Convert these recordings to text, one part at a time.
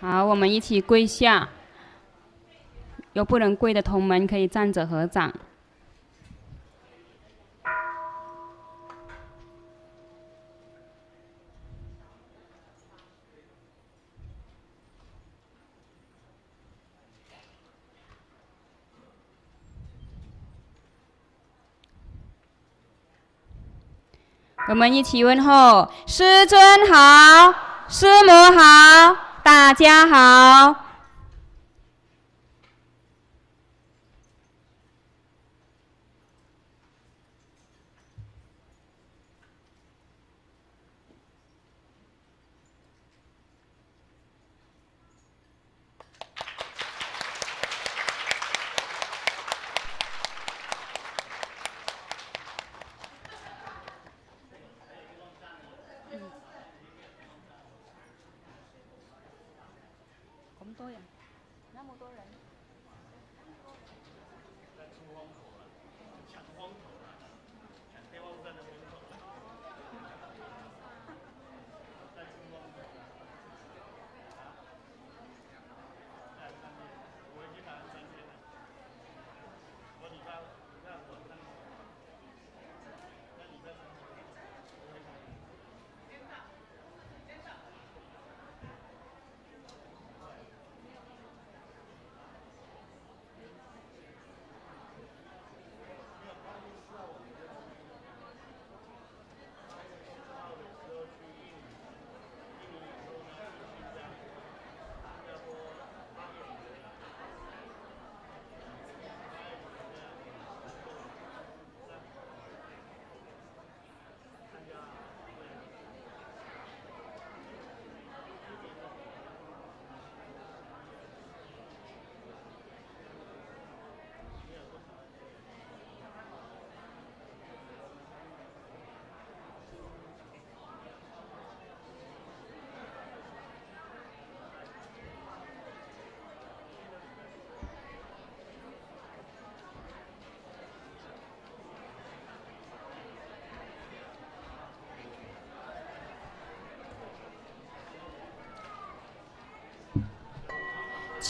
好，我们一起跪下。有不能跪的同门可以站着合掌。我们一起问候师尊好，师母好，大家好。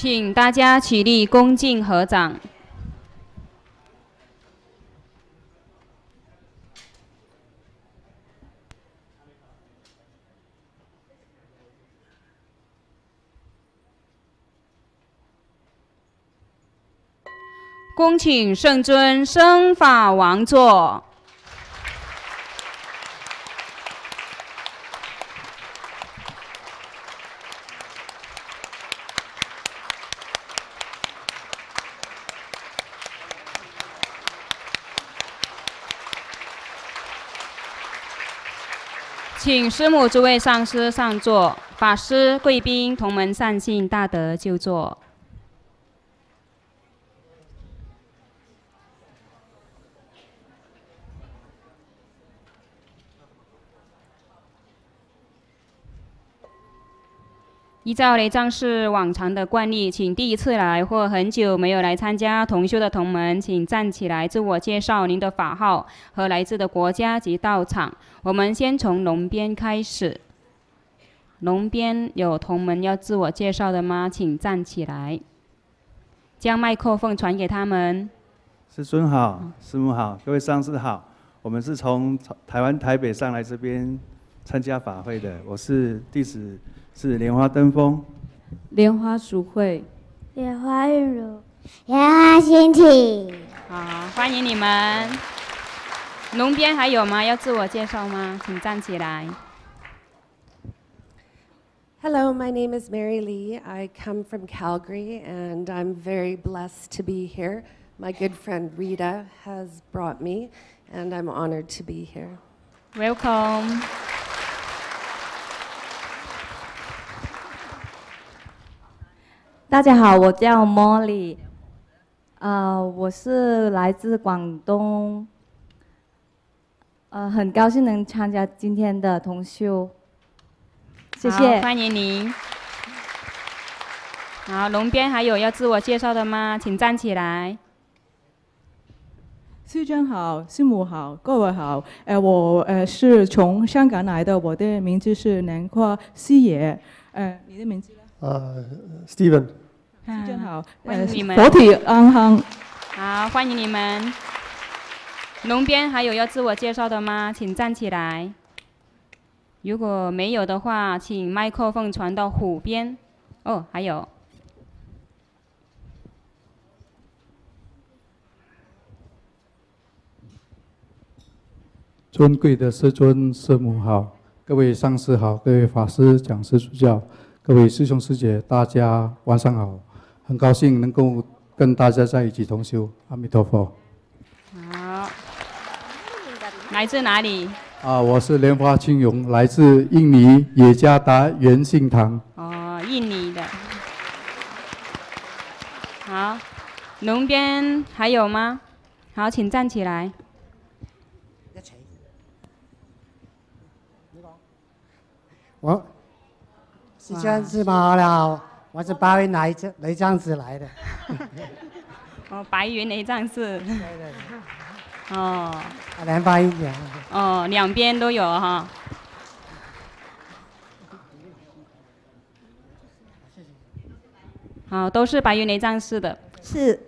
请大家起立，恭敬合掌。恭请圣尊生法王座。请师母、诸位上师上座，法师、贵宾、同门善信大德就座。依照雷藏寺往常的惯例，请第一次来或很久没有来参加同修的同门，请站起来自我介绍您的法号和来自的国家及道场。我们先从龙边开始。龙边有同门要自我介绍的吗？请站起来，将麦克风传给他们。师尊好，师母好，各位上师好。我们是从台湾台北上来这边参加法会的，我是弟子。是莲花登峰，莲花淑慧，莲花玉如，莲花心体。好，欢迎你们。龙边还有吗？要自我介绍吗？请站起来。Hello, my name is Mary Lee. I come from Calgary, and I'm very blessed to be here. My good friend Rita has brought me, and I'm honored to be here. Welcome. 大家好，我叫 Molly，呃，我是来自广东，呃，很高兴能参加今天的同修，谢谢，欢迎您。好，龙边还有要自我介绍的吗？请站起来。师尊好，师母好，各位好，呃，我呃是从香港来的，我的名字是南瓜师爷，呃，你的名字呢？呃，Steven，真好，欢迎你们。活体安康。好，欢迎你们。龙边还有要自我介绍的吗？请站起来。如果没有的话，请麦克风传到虎边。哦，还有。尊贵的师尊师母好，各位上师好，各位法师、讲师、主教，各位师兄师姐，大家晚上好。很高兴能够跟大家在一起同修，阿弥陀佛。好，来自哪里？啊，我是莲花清荣，来自印尼野加达圆信堂。哦，印尼的。好，龙边还有吗？好，请站起来。我是这样子吗？了，我是白云来这雷藏寺来的。哦，白云雷藏寺。对对对。哦。莲花一点。哦，两边都有哈。好，都是白云雷藏寺的。是。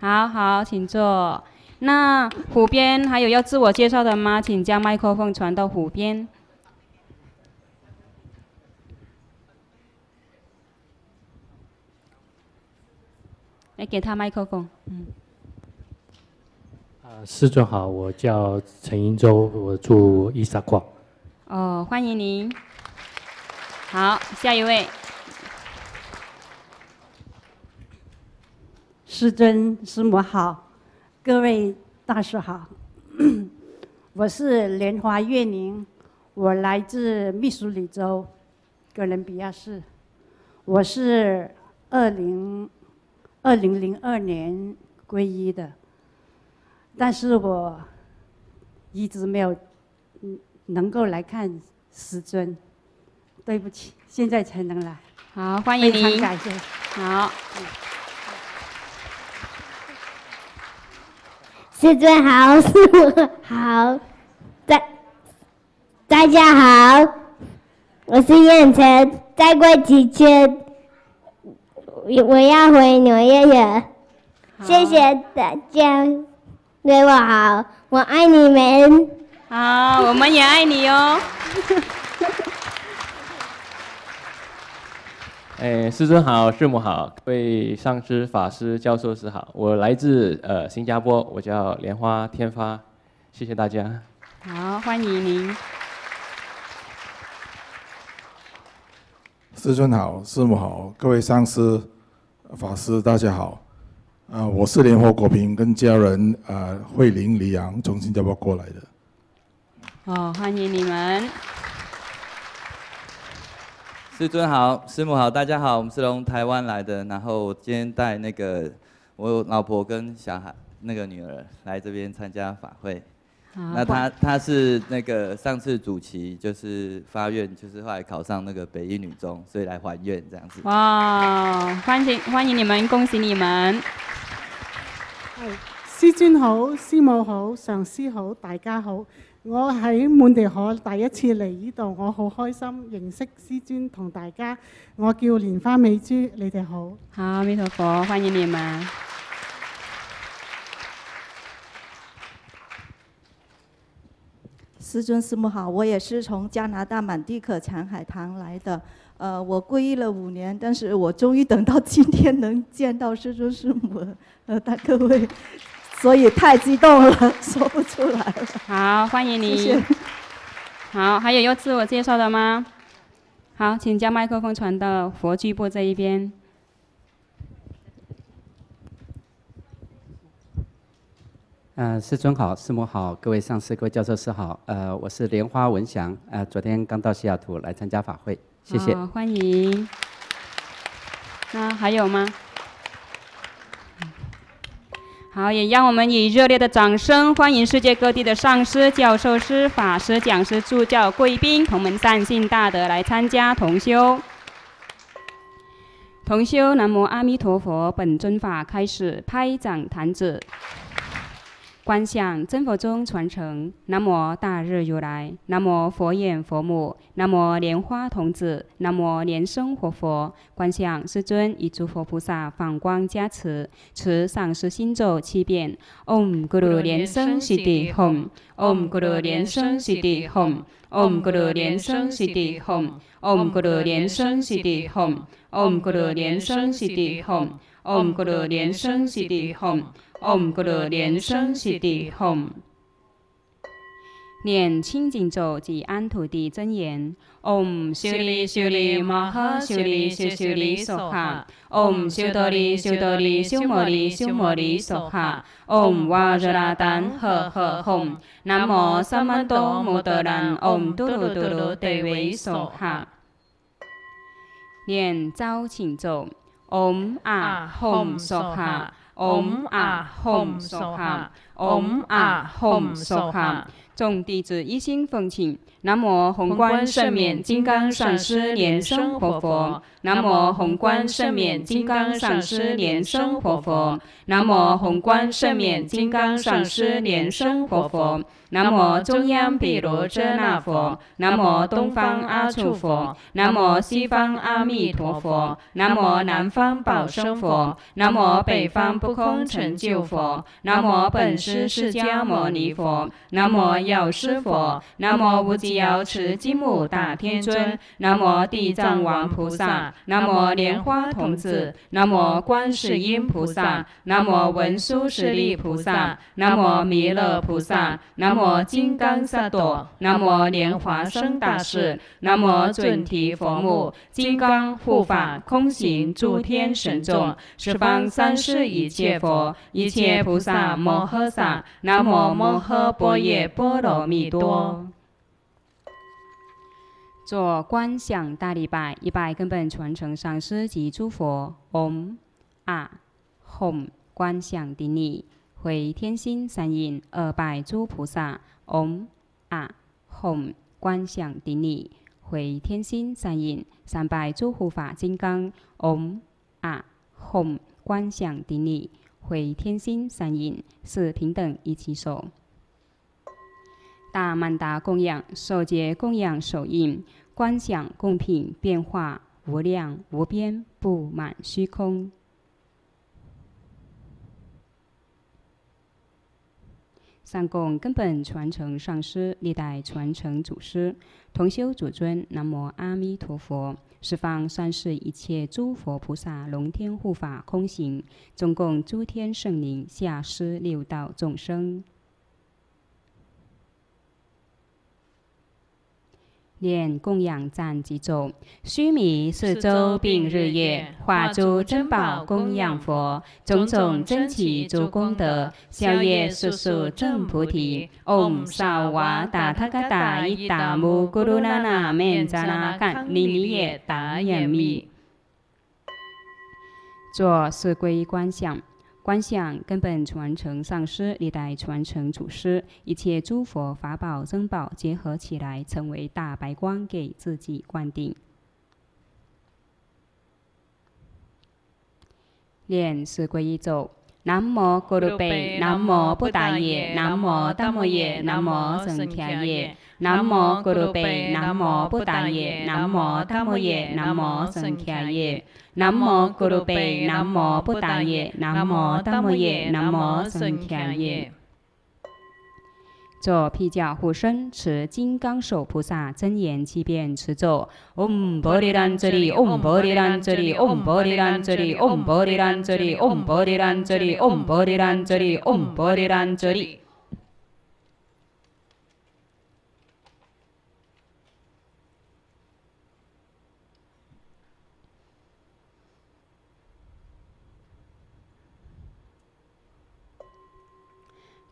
好好，请坐。那虎边还有要自我介绍的吗？请将麦克风传到虎边。来给他麦克风。嗯。啊，师尊好，我叫陈英洲，我住伊萨矿。哦，欢迎您。好，下一位。师尊师母好，各位大师好。我是莲花月宁，我来自密苏里州哥伦比亚市。我是二零。二零零二年皈依的，但是我一直没有嗯能够来看师尊，对不起，现在才能来。好，欢迎您。感谢。好。师尊好，师傅好，大大家好，我是燕晨，再过几天。我要回纽约了，谢谢大家对我好，我爱你们。好，我们也爱你哦。哎，师尊好，师母好，各位上师、法师、教授师好，我来自呃新加坡，我叫莲花天发，谢谢大家。好，欢迎您。师尊好，师母好，各位上师。法师，大家好，啊，我是联合果平，跟家人啊慧玲、李阳从新加坡过来的。哦，欢迎你们。师尊好，师母好，大家好，我们是从台湾来的，然后今天带那个我老婆跟小孩那个女儿来这边参加法会。那他他是那个上次主席就是发愿，就是后来考上那个北一女中，所以来还愿这样子。哇，欢迎欢迎你们，恭喜你們。係，師尊好，師母好，上司好，大家好。我喺滿地可第一次嚟呢度，我好開心認識師尊同大家。我叫蓮花美珠，你哋好。好，阿彌陀佛，歡迎你們。师尊师母好，我也是从加拿大满地可长海棠来的。呃，我皈依了五年，但是我终于等到今天能见到师尊师母，呃，大各位，所以太激动了，说不出来了。好，欢迎你。好，还有要自我介绍的吗？好，请将麦克风传到佛具部这一边。呃，师尊好，师母好，各位上师、各位教授师好。呃，我是莲花文祥，呃，昨天刚到西雅图来参加法会，谢谢。好，欢迎。那还有吗？好，也让我们以热烈的掌声欢迎世界各地的上师、教授师、法师、讲师、助教、贵宾同门善信大德来参加同修。同修，南无阿弥陀佛，本尊法开始，拍掌弹指。观想真佛宗传承，南无大日如来，南无佛眼佛母，南无莲花童子，南无莲生活佛。观想世尊以诸佛菩萨放光加持，持上师心咒七遍：Om Guru 莲生悉地 Hum，Om Guru 莲生悉地 Hum，Om Guru 莲生悉地 Hum，Om Guru 莲生悉地 Hum，Om Guru 莲生悉地 Hum，Om Guru 莲生悉地 Hum。Om Guru 莲生悉地 Hum，念清净咒及安土地真言。Om 修利修利摩诃修利修修利娑哈。Om 修多利修多利修摩利修摩利娑哈。Om 瓦热拉丹呵呵吽。南无萨满多摩多兰。Om 嘟噜嘟噜得维娑哈。念招请咒。Om 啊吽所哈。Ah Hum Soha，Om Ah Hum Soha，众弟子一心奉请。南无宏观圣免金刚上师莲生活佛。南无宏观圣免金刚上师莲生活佛。南无宏观圣免金刚上师莲生活佛。南无中央毗卢遮那佛，南无东方阿处佛，南无西方阿弥陀佛，南无南方宝生佛，南无北方不空成就佛，南无本师释迦牟尼佛，南无药师佛，南无无极瑶池金木大天尊，南无地藏王菩萨，南无莲花童子，南无观世音菩萨，南无文殊师利菩萨，南无弥勒菩萨，南。南无金刚萨埵，南无莲华生大士，南无准提佛母，金刚护法空行诸天神众，十方三世一切佛，一切菩萨摩诃萨，南无摩诃般若波罗蜜多。做观想大礼拜，一拜根本传承上师及诸佛。嗡啊吽，观想顶礼。回天心三印，二拜诸菩萨。唵啊吽，观想顶礼。回天心三印，三拜诸护法金刚。唵啊吽，观想顶礼。回天心三印，四平等一起手。大曼达供养，受戒供养手印，观想供品变化无量无边，布满虚空。上供根本传承上师，历代传承祖师，同修祖尊，南无阿弥陀佛，十方三世一切诸佛菩萨，龙天护法空行，中共诸天圣灵，下施六道众生。念供养赞及咒，须弥四周并日月，化诸珍宝供养佛，种种珍奇诸功德，消业速速证菩提。唵萨瓦达他嘎达伊达木咕噜那那面扎那干尼尼耶达耶密。做四归观想。观想根本传承上师，历代传承祖师，一切诸佛法宝珍宝结合起来，成为大白光，给自己灌顶。念是皈依咒：南无咕噜贝，南无布达耶，南无达摩耶，南无僧伽耶。南无咕噜贝，南无布达耶，南无达摩耶，南无僧伽耶。南无咕噜贝，南无布达耶，南无达摩耶，南无僧伽耶。做披甲护身，持金刚手菩萨真言七遍持咒。嗡波利兰遮利，嗡波利兰遮利，嗡波利兰遮利，嗡波利兰遮利，嗡波利兰遮利，嗡波利兰遮利，嗡波利兰遮利。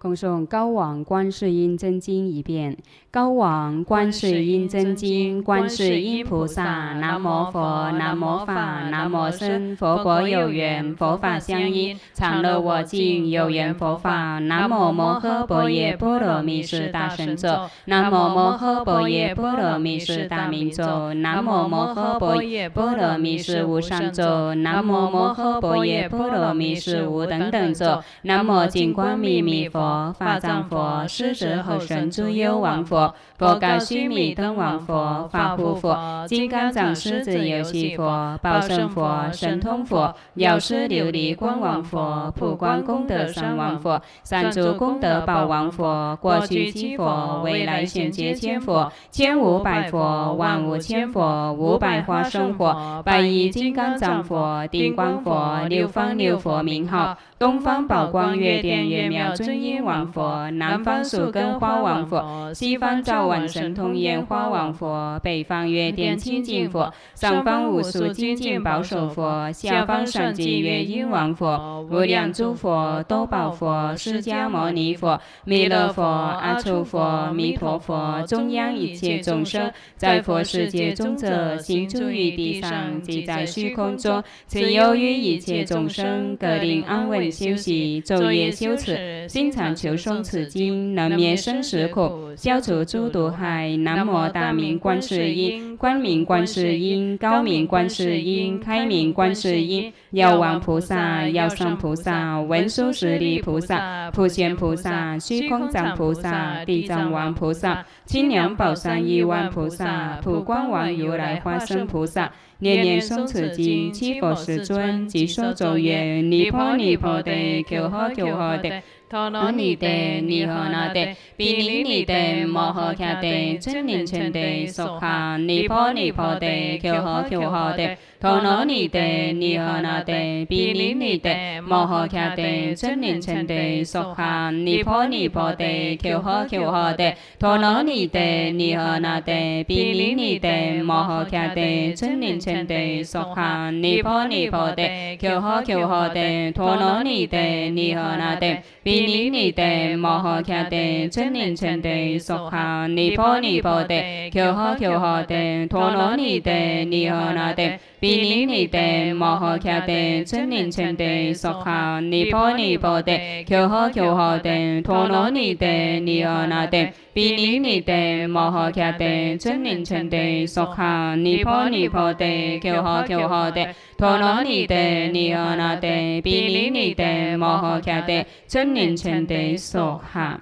恭送高王观世音真经一遍。高王观世音真经，观世音菩萨，南无佛，南无法，南无僧。佛国有缘，佛法相应，常乐我净，有缘佛法。南无摩诃般若波罗蜜是大神咒。南无摩诃般若波罗蜜是大明咒。南无摩诃般若波罗蜜是无上咒。南无摩诃般若波罗蜜是无等等咒。南无净光秘密佛。法藏佛、狮子吼神诸幽王佛、佛告须弥灯王佛、法护佛、金刚掌狮子游戏佛、宝胜佛、神通佛、药师琉璃光王佛、普光功德三王佛、三足功德宝王佛、过去七佛、未来显劫千佛、千五百佛、万五千佛、五百花生佛、百亿金刚藏佛、定光佛、六方六佛名号。东方宝光月殿月妙尊音王佛，南方树根花王佛，西方照晚神通烟花王佛，北方月殿清净佛，上方无数精进保守佛，下方善济月音王佛，无量诸佛多宝佛，释迦牟尼佛，弥勒佛，阿处佛，弥陀佛，中央一切众生，在佛世界中者，行住于地上，即在虚空中，此由于一切众生，各令安稳。休息，昼夜修持，心常求诵此经，能灭生死苦，消除诸毒害。南无大明观世音，光明观世音，高明观世音，开明观世音，药王菩萨，药圣菩萨，文殊师利菩萨，普贤菩萨，虚空藏菩萨，地藏王菩萨，清凉宝山一万菩萨，普光王如来化身菩萨。念念诵此经，七佛世尊即说咒言：尼婆尼婆地，求诃求呵的，陀罗尼的，尼诃那的，毗尼尼的，摩诃迦的，真念成的，娑哈，尼婆尼婆的，求呵求呵的。陀罗尼的，尼诃那的，毗尼尼的，摩诃迦的，真念成的，娑哈，尼婆尼婆的，求呵求呵的。陀罗尼的，尼诃那的，毗梨尼的，摩诃迦的，真念成的，娑哈，尼婆尼婆的，求呵求呵的。陀罗尼的，尼诃那的，毗梨尼的，摩诃迦的，真念成的，娑哈，尼婆尼婆的，求诃求呵的。陀罗尼的，尼诃那的。毗梨尼的，摩诃迦的，真念成的，娑哈，尼婆尼婆的，求呵求呵的，陀罗尼的，尼诃那的，毗梨尼的，摩诃迦的，真念成的，娑哈，尼婆尼婆的，求呵求呵的，陀罗尼的，尼诃那的，毗梨尼的，摩诃迦的，真念成的，娑哈。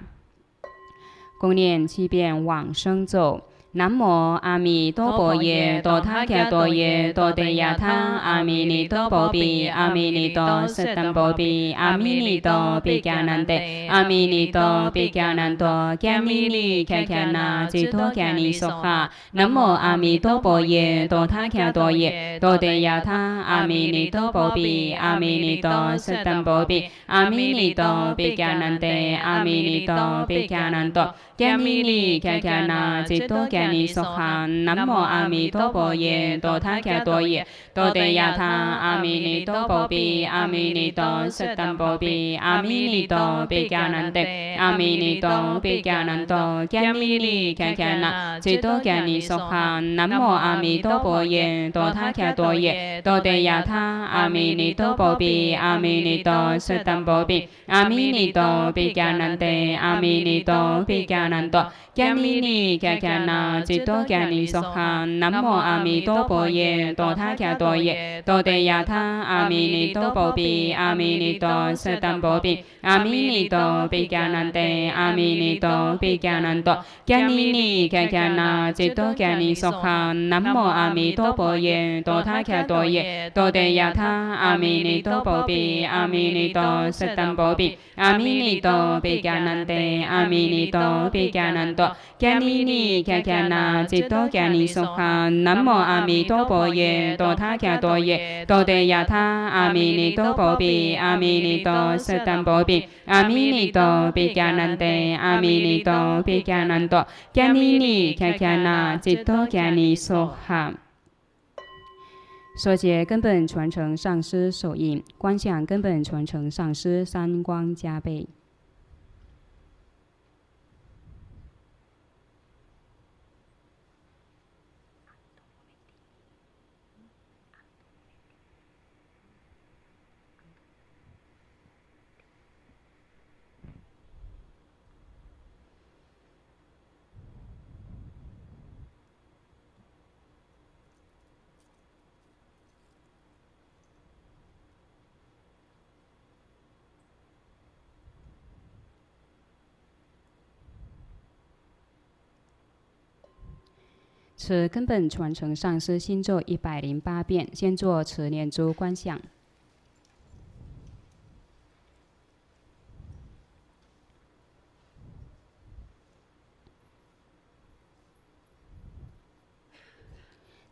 共念七遍往生咒。南无阿弥陀佛耶，多他伽多耶，多得亚他，阿弥尼多波比，阿弥尼多舍单波比，阿弥尼多比伽难得，阿弥尼多比伽难多，伽弥尼伽伽那，吉多伽尼娑哈。南无阿弥陀佛耶，多他伽多耶，多得亚他，阿弥尼多波比，阿弥尼多舍单波比，阿弥尼多比伽难得，阿弥尼多比伽难多，伽弥尼伽伽那，吉多伽。尼娑哈，南无阿弥陀佛耶，多他伽多耶，多得亚他，阿弥尼多波比，阿弥尼多舍单波比，阿弥尼多比伽难得，阿弥尼多比伽难多，伽弥尼伽伽那，智多伽尼娑哈，南无阿弥陀佛耶，多他伽多耶，多得亚他，阿弥尼多波比，阿弥尼多舍单波比，阿弥尼多比伽难得，阿弥尼多比伽南多，迦尼尼迦迦那，智多迦尼娑哈，南无阿弥多婆夜，多他迦多夜，多地亚他，阿弥尼多波比，阿弥尼多斯坦波比，阿弥尼多比迦南帝，阿弥尼多比迦南多，迦尼尼迦迦那，智多迦尼娑哈，南無阿彌多婆夜，多他迦多夜，多地亞他，阿彌尼多婆毗，阿彌尼多，悉怛婆毗，阿彌尼多，毗迦難帝，阿彌尼多。比伽南多，伽尼尼伽伽那，吉多伽尼娑哈，南无阿弥陀佛耶，多他伽多耶，多得亚他，阿弥尼多佛比，阿弥尼多色耽波比，阿弥尼多比伽南得，阿弥尼多比伽南多，伽尼尼伽伽那，吉多伽尼娑哈。所解根本传承上师手印，观想根本传承上师三光加倍。此根本传承上师心咒一百零八遍，先做持念珠观想。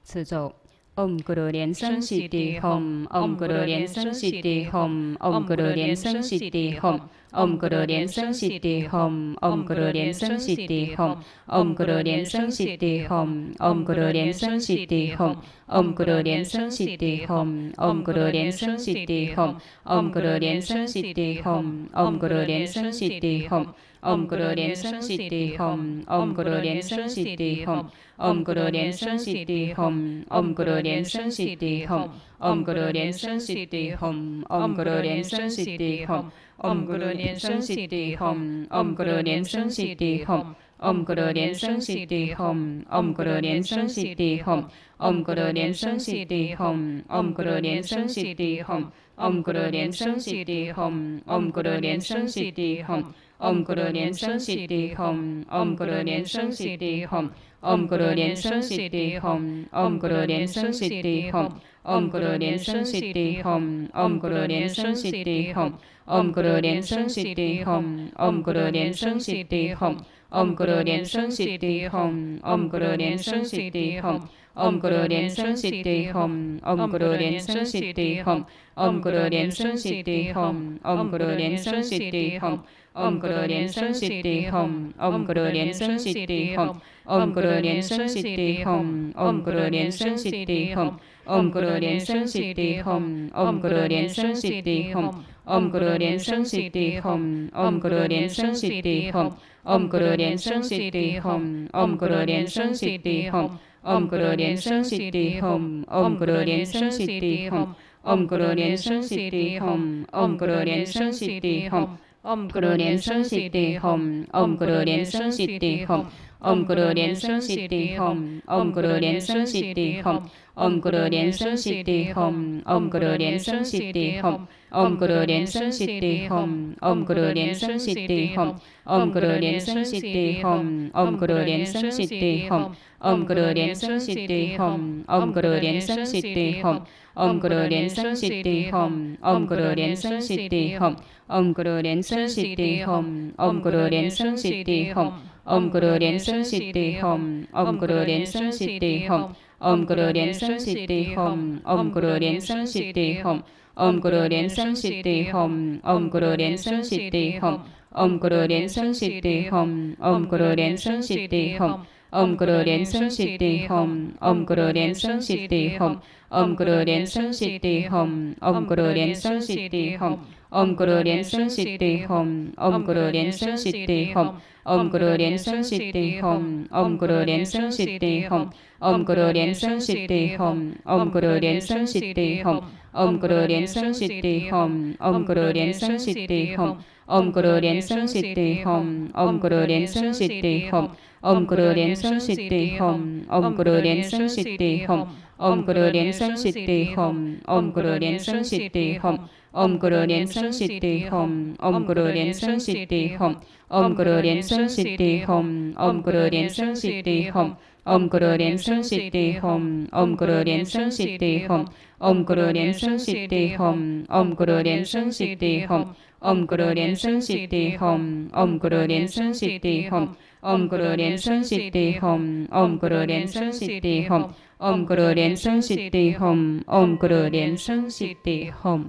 此咒。嗡咕噜连声悉地吽，嗡咕噜连声悉地吽，嗡咕噜连声悉地吽，嗡咕噜连声悉地吽，嗡咕噜连声悉地吽，嗡咕噜连声悉地吽，嗡咕噜连声悉地吽，嗡咕噜连声悉地吽，嗡咕噜连声悉地吽，嗡咕噜连声悉地吽，嗡咕噜连声悉地吽。Om Guru Liên Sân Siddhi Hom Om Guru Liên Sân Siddhi Hom Om Guru Liên Sân Siddhi Hom Om Guru Liên Sân Siddhi Hom Om Guru Liên Sân Siddhi Hom Om Guru Liên Sân Siddhi Hom Om Guru Liên Sân Siddhi Hom Om Guru Liên Sân Siddhi Hom Om Guru Liên Sân Siddhi Hom Om Guru Liên Sân Siddhi Hom Om Guru Liên Sân Siddhi Hom Om Guru Liên Sân Siddhi Hom Om Guru Liên Sân Siddhi Hom Om Guru Liên Sân Siddhi Hom Om Guru Liên Sân Siddhi Hom Om Guru Liên Sân Siddhi Hom Om Guru Liên Sân Siddhi Hom Om Guru Liên Sân Siddhi Hom Om Guru Liên Sân Siddhi Hom Om Guru Liên Sân Siddhi Hom Om Guru Liên Sân Siddhi Hom Om Guru Liên Sân Siddhi Hom Om Guru Liên Sân Siddhi Hom Om Guru Liên Sân Siddhi Hom Om Guru Liên Sân Siddhi Hom Om Guru Liên Sân Siddhi Hom Om Guru Liên Sân Siddhi Hom Om Guru Liên Sân Siddhi Hom 嗡咕噜连声悉地吽，嗡咕噜连声悉地吽，嗡咕噜连声悉地吽，嗡咕噜连声悉地吽，嗡咕噜连声悉地吽，嗡咕噜连声悉地吽，嗡咕噜连声悉地吽，嗡咕噜连声悉地吽，嗡咕噜连声悉地吽，嗡咕噜连声悉地吽，嗡咕噜连声悉地吽，嗡咕噜连声悉地吽，嗡咕噜连声悉地吽，嗡咕噜连声悉地吽。Om Guru Điện Sơn Sĩ Tỳ Hồng. Om Guru Điện Sơn Sĩ Tỳ Hồng. Om Guru Điện Sơn Sĩ Tỳ Hồng. Om Guru Điện Sơn Sĩ Tỳ Hồng. Om Guru Điện Sơn Sĩ Tỳ Hồng Om Guru Điện Sơn Sĩ Tỳ Hồng. Om Guru Điện Sơn Sĩ Tỳ Hồng Om Guru Điện Sơn Sĩ Tỳ Hồng. Om Guru Điện Sơn Sĩ Tỳ Hồng Om Guru Điện Sơn Sĩ Tỳ Hồng. Om Guru Điện Sơn Sĩ Tỳ Hồng Om Guru Điện Sơn Sĩ Tỳ Hồng. Om Guru Liên Sân Siddhi Hom Om Guru Liên Sân Siddhi Hom Om Guru Liên Sân Siddhi Hom Om Guru Liên Sân Siddhi Hom Om Guru Liên Sân Siddhi Hom Om Guru Liên Sân Siddhi Hom Om Guru Liên Sân Siddhi Hom Om Guru Liên Sân Siddhi Hom Om Guru Liên Sân Siddhi Hom Om Guru Liên Sân Siddhi Hom Om Guru Liên Sân Siddhi Hom Om Guru Liên Sân Siddhi Hom Om Guru Điện Sân Sĩ Tỳ Hồng. Om Guru Điện Sân Sĩ Tỳ Hồng. Om Guru Điện Sân Sĩ Tỳ Hồng. Om Guru Điện Sân Sĩ Tỳ Hồng. Om Guru Điện Sân Sĩ Tỳ Hồng. Om Guru Điện Sân Sĩ Tỳ Hồng. Om Guru Điện Sân Sĩ Tỳ Hồng Om Guru Điện Sân Sĩ Tỳ Hồng. Om Guru Điện Sân Sĩ Tỳ Hồng Om Guru Điện Sân Sĩ Tỳ Hồng Om Guru Điện Sân Sĩ Tỳ Hồng Om Guru Điện Sân Sĩ Tỳ Hồng Om Guru Đến Sân Xịt Tỳ Hồng Om Guru Đến Sân Xịt Tỳ Hồng Om Guru Đến Sân Xịt Tỳ Hồng Om Guru Đến Sân Xịt Tỳ Hồng Om Guru Đến Sân Xịt Tỳ Hồng Om Guru Đến Sân Xịt Tỳ Hồng Om Guru Đến Sân Xịt Tỳ Hồng Om Guru Đến Sân Xịt Tỳ Hồng Om Guru Đến Sân Xịt Tỳ Hồng Om Guru Đến Sân Xịt Tỳ Hồng Om Guru Đến Sân Xịt Tỳ Hồng Om Guru Đến Sân Xịt Tỳ Hồng Om Guru Đến Sân Xịt Tỳ Hồng Om Guru Đến Sân Xịt Tỳ Hồng Om Guru Liên Sân Siddhi Hom Om Guru Liên Sân Siddhi Hom Om Guru Liên Sân Siddhi Hom Om Guru Liên Sân Siddhi Hom Om Guru Liên Sân Siddhi Hom Om Guru Liên Sân Siddhi Hom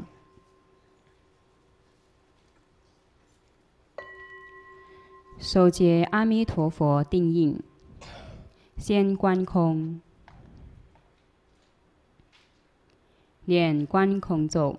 手结阿弥陀佛定印，先观空，念观空咒。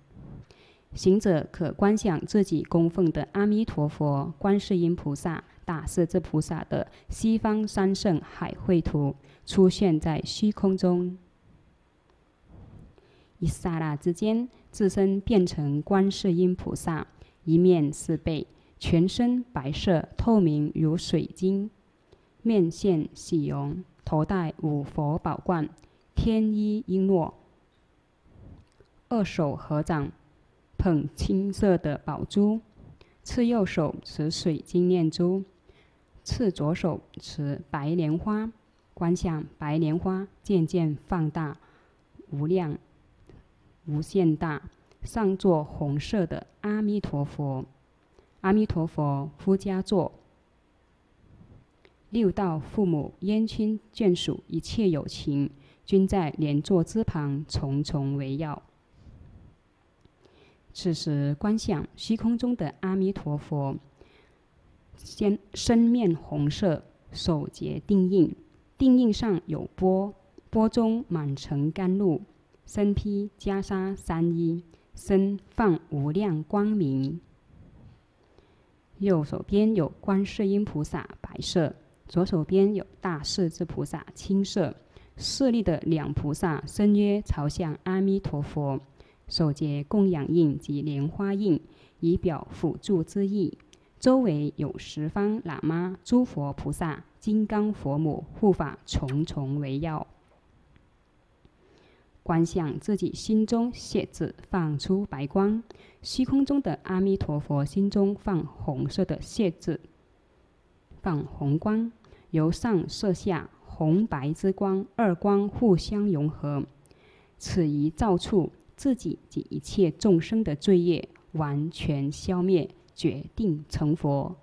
行者可观想自己供奉的阿弥陀佛、观世音菩萨、大势至菩萨的西方三圣海会图出现在虚空中。一刹那之间，自身变成观世音菩萨，一面是背，全身白色透明如水晶，面现喜容，头戴五佛宝冠，天衣璎珞，二手合掌，捧青色的宝珠，次右手持水晶念珠，次左手持白莲花。观想白莲花渐渐放大，无量、无限大，上座红色的阿弥陀佛。阿弥陀佛，夫家座，六道父母、冤亲眷属，一切有情，均在莲座之旁，重重围绕。此时观想虚空中的阿弥陀佛，先身面红色，手结定印。定印上有钵，钵中满盛甘露，身披袈裟三衣，身放无量光明。右手边有观世音菩萨白色，左手边有大势至菩萨青色。势力的两菩萨身约朝向阿弥陀佛，手结供养印及莲花印，以表辅助之意。周围有十方喇嘛、诸佛菩萨。金刚佛母护法重重围绕，观想自己心中血字放出白光，虚空中的阿弥陀佛心中放红色的血字，放红光，由上射下，红白之光二光互相融合，此一照处，自己及一切众生的罪业完全消灭，决定成佛。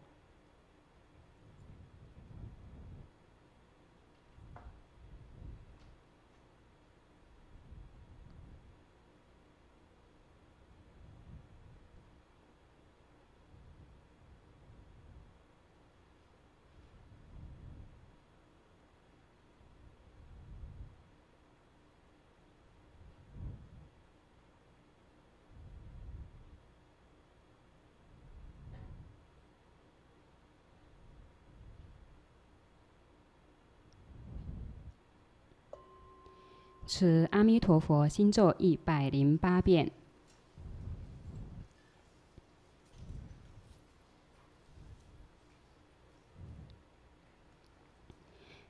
持阿弥陀佛心咒一百零八遍。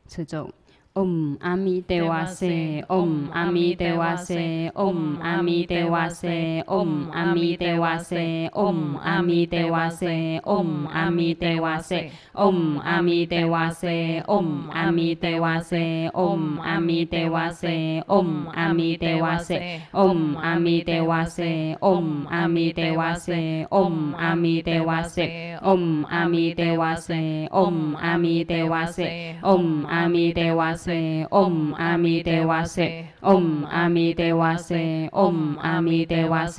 持咒。Om Amitewase, Om Amitewase, Om Amitewase, Om Amitewase, Om Amitewase, Om Amitewase, Om Amitewase, Om Amitewase, Om Amitewase, Om Amitewase, Om Amitewase, Om Amitewase, Om Amitewase, Om Amitewase, Om Amitewase, Om Amitewase, เสอมอามีเตวาเซอมอามีเตวาเซอมอามีเตวาเซ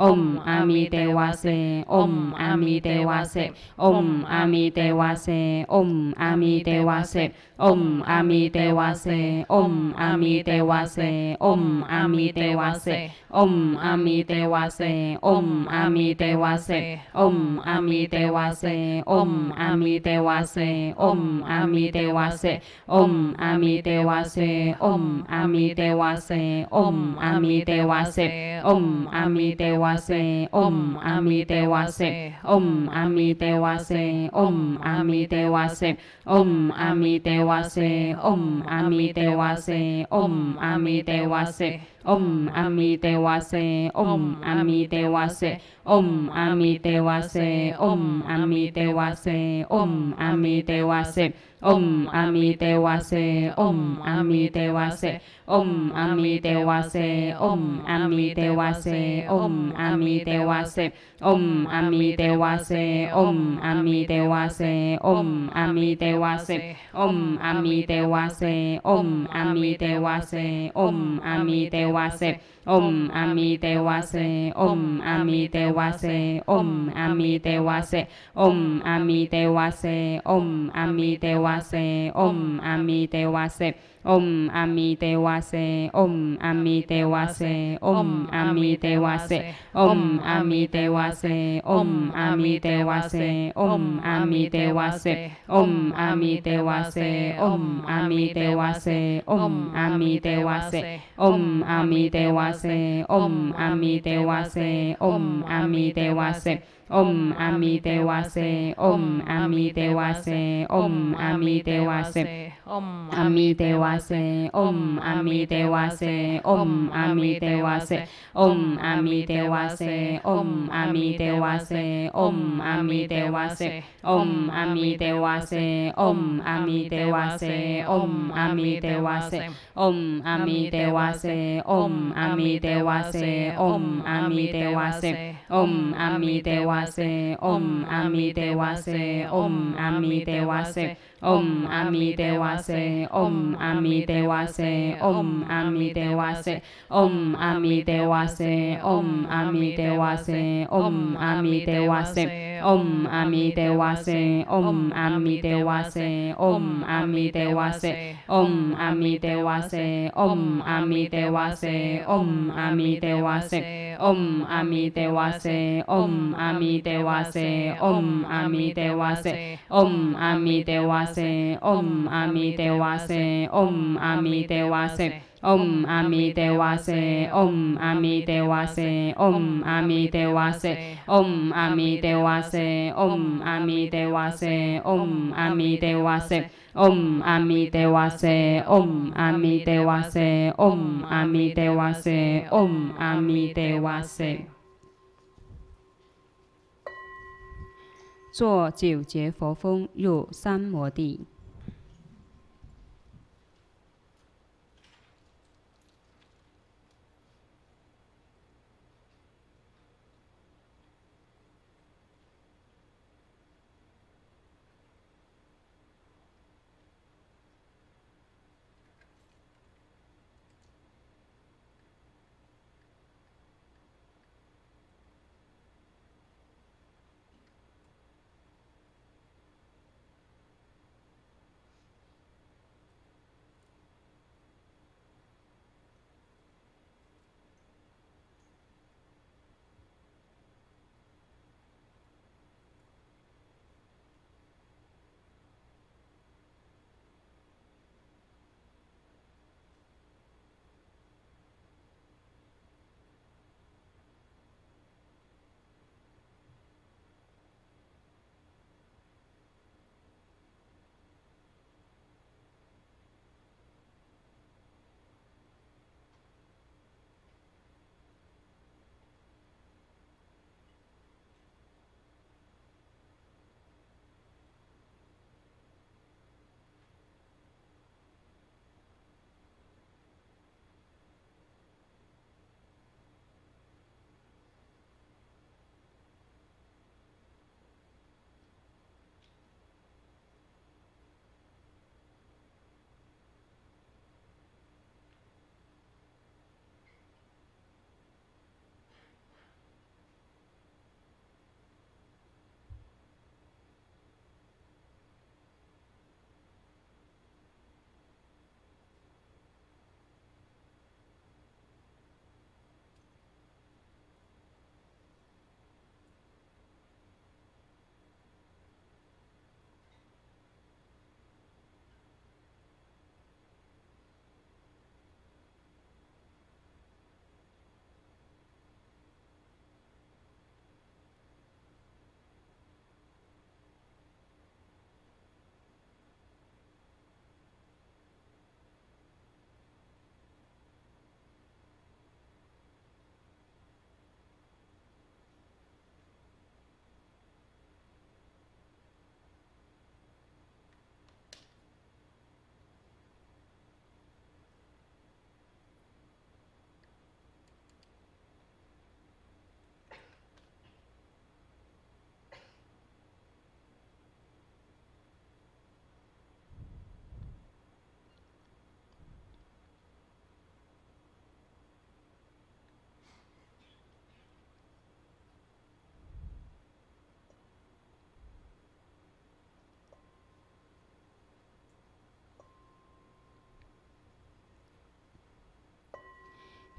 อมอามีเตวาเซอมอามีเตวาเซอมอามีเตวาเซอมอามีเตวาเซอมอามีเตวาเซอมอามีเตวาเซอมอามีเตวาเซ อมอามีเตวาเสอมอามีเตวาเสอมอามีเตวาเสอมอามีเตวาเสอมอามีเตวาเสอมอามีเตวาเสอมอามีเตวาเสอมอามีเตวาเสอมอามีเตวาเสอมอามีเตวาเสอมอามีเตวาเสอมอามีเตวาเสอมอามีเตวาเสอมอามีเตวาเสอมอามีเตวาเส อมอามีเตวาเซอมอามีเตวาเซอมอามีเตวาเซอมอามีเตวาเซอมอามีเตวาเซอมอามีเตวาเซอมอามีเตวาเซอมอามีเตวาเซอมอามีเตวาเซอมอามีเตวาเซอมอามีเตวาเซอมอามีเตวาเซอมอมีเตวาเซอมอามีเตวาเซอมอมีเตวาเซอมอามีเตวาะเสอมอามีเตวะเสอมอามีเตวะเสอมอามีเตวะเสอมอามีเตวะเสอมอามีเตวะเสอมอามีเตวะเส อมอามีเตวาเซอมอามีเตวาเซอมอามีเตวาเซอมอามีเตวาเซอมอามีเตวาเซอมอามีเตวาเซอมอามีเตวาเซอมอามีเตวาเซอมอามีเตวาเซอมอามีเตวาเซอมอามีเตวาเสอมอามีเตวาเซ อมอามีเตวาเซอมอามีเตวาเซอมอามีเตวาเซอมอามีเตวาเซอมอามีเตวาเซอมอามีเตวาเซอมอามีเตวาเซอมอามีเตวาเซอมอามีเตวาเซอมอามีเตวาเซอมอามีเตวาเซอมอามีเตวาเซอมอามีเตวาเซอมอามีเตวาเซอมอามีเตวาเซอมอามีเตวาเสอมอามีเตวะเสอมอามีเตวะเส Om Ami Dewase Om Ami Dewase Om Ami Dewase Om Ami Dewase Om Ami Dewase Om Ami Dewase Om Ami Dewase Om Ami Dewase Om Ami Dewase Om Ami Dewase Om Ami Dewase Om Ami Dewase Om Ami Dewase Om Ami Dewase Om Ami Dewase Om Ami Dewase से ओम आमी देवा से ओम आमी देवा से ओम आमी देवा से ओम आमी देवा से ओम आमी देवा से ओम आमी देवा से ओम आमी देवा से ओम आमी देवा से ओम आमी देवा से ओम आमी देवा से ओम आमी देवा से ओम आमी देवा से 作九劫佛峰，入三摩地。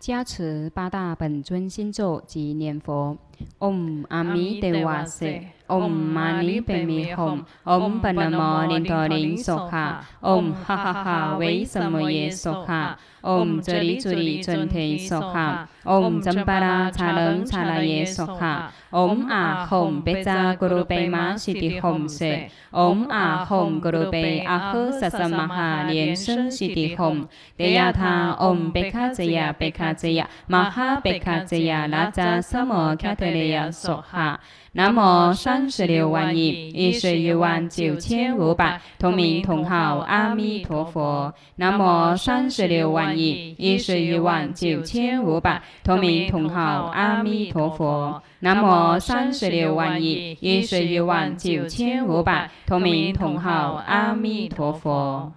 加持八大本尊心咒及念佛。Om Ami Devase Om Mani Padme Hum Om Panamo Nintorin Soha Om Ha Ha Ha Vei Samoye Soha Om Jari Juri Junte Soha Om Jampara Charang Charaye Soha Om A Hom Beja Guru Pe Ma Siti Hom Se Om A Hom Guru Pe A Hơ Sasamaha Liên Sinh Siti Hom Deyatha Om Bekha Jaya Bekha Jaya Maha Bekha Jaya Raja Samo Khatare 呀，梭哈。南无三十六万亿一十一万九千五百同名同号阿弥陀佛。南无三十六万亿一十一万九千五百同名同号阿弥陀佛。南无三十六万亿一十一万九千五百同名同号阿弥陀佛。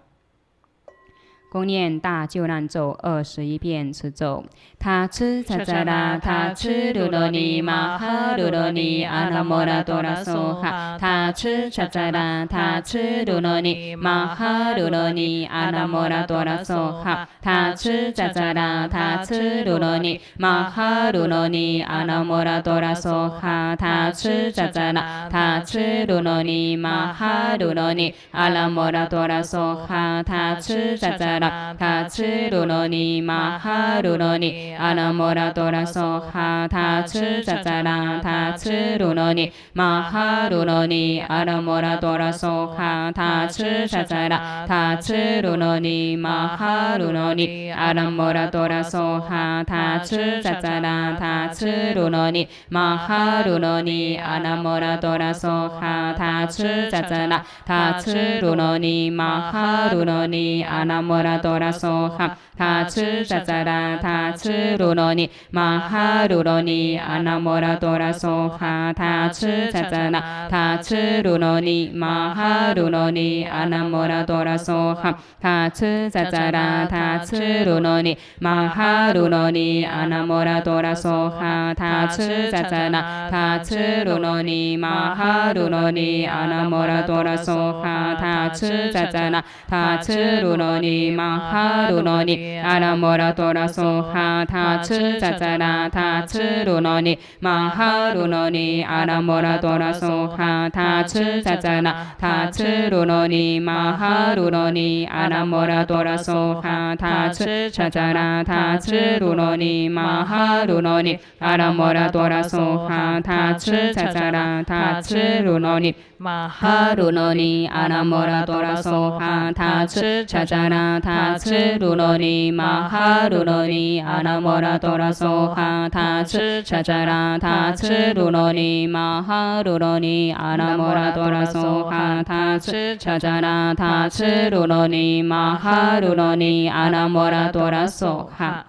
共念大救难咒二十一遍，持咒。他吃查查拉，他吃噜噜尼玛哈噜噜尼阿那摩拉多拉梭哈。他吃查查拉，他吃噜噜尼玛哈噜噜尼阿那摩拉多拉梭哈。他吃查查拉，他吃噜噜尼玛哈噜噜尼阿那摩拉多拉梭哈。他吃查查拉，他吃噜噜尼玛哈噜噜尼阿那摩拉多拉梭哈。他吃查查拉。他吃噜罗尼玛哈噜罗尼阿那摩拉多拉梭哈，他吃扎扎拉，他吃噜罗尼玛哈噜罗尼阿那摩拉多拉梭哈，他吃扎扎拉，他吃噜罗尼玛哈噜罗尼阿那摩拉多拉梭哈，他吃扎扎拉，他吃噜罗尼玛哈噜罗尼阿那摩拉多拉梭哈，他吃扎扎拉，他吃噜罗尼玛哈噜罗尼阿那摩拉。多拉梭哈，他吃扎扎拉，他吃噜罗尼，玛哈噜罗尼，阿那摩拉多拉梭哈，他吃扎扎拉，他吃噜罗尼，玛哈噜罗尼，阿那摩拉多拉梭哈，他吃扎扎拉，他吃噜罗尼，玛哈噜罗尼，阿那摩拉多拉梭哈，他吃扎扎拉，他吃噜罗尼，玛哈噜罗尼，阿那摩拉多拉梭哈，他吃扎扎拉，他吃噜罗尼，玛。玛哈鲁罗尼阿那摩拉多拉梭哈，他吃扎扎拉，他吃鲁罗尼玛哈鲁罗尼阿那摩拉多拉梭哈，他吃扎扎拉，他吃鲁罗尼玛哈鲁罗尼阿那摩拉多拉梭哈，他吃扎扎拉，他吃鲁罗尼玛哈鲁罗尼阿那摩拉多拉梭哈，他吃扎扎拉，他吃鲁罗尼玛哈鲁罗尼阿那摩拉多拉梭哈，他吃扎扎拉，他。他吃噜罗尼玛哈噜罗尼阿那摩拉多拉梭哈，他吃查查拉，他吃噜罗尼玛哈噜罗尼阿那摩拉多拉梭哈，他吃查查拉，他吃噜罗尼玛哈噜罗尼阿那摩拉多拉梭哈。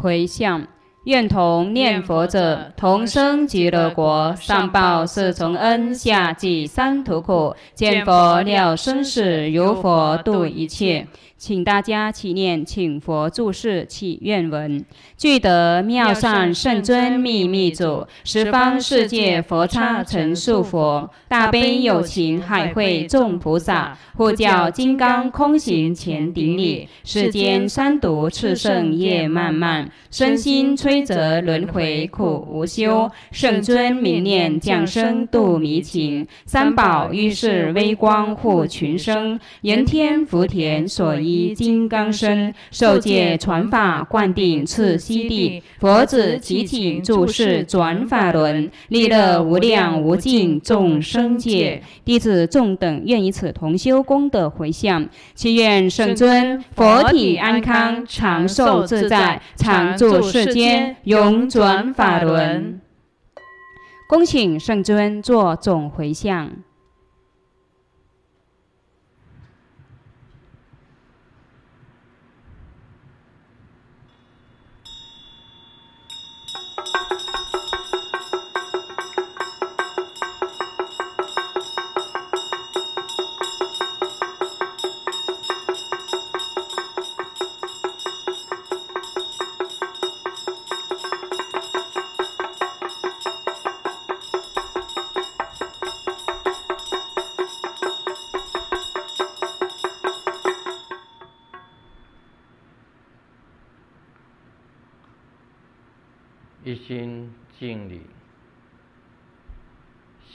回向。愿同念佛者同生极乐国，上报四重恩，下济三途苦。见佛了生死，如佛度一切。请大家起念，请佛注释起愿文。具得妙善圣尊秘密主，十方世界佛刹成数佛，大悲有情海会众菩萨，护教金刚空行前顶礼。世间三毒炽盛业漫漫，身心摧折轮回苦无休。圣尊明念降生度迷情，三宝于是微光护群生，炎天福田所依。金刚身受戒传法灌顶次悉地佛子集请注释转法轮利乐无量无尽众生界弟子众等愿以此同修功德回向，祈愿圣尊佛体安康长寿自在常住世间永转法轮。恭请圣尊作总回向。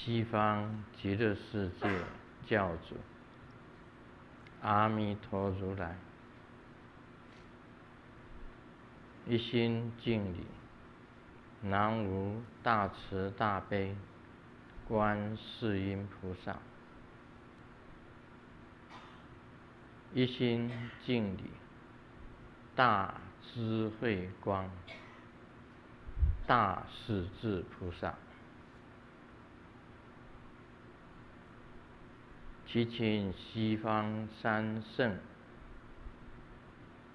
西方极乐世界教主阿弥陀如来，一心敬礼南无大慈大悲观世音菩萨，一心敬礼大智慧光大势至菩萨。祈请西方三圣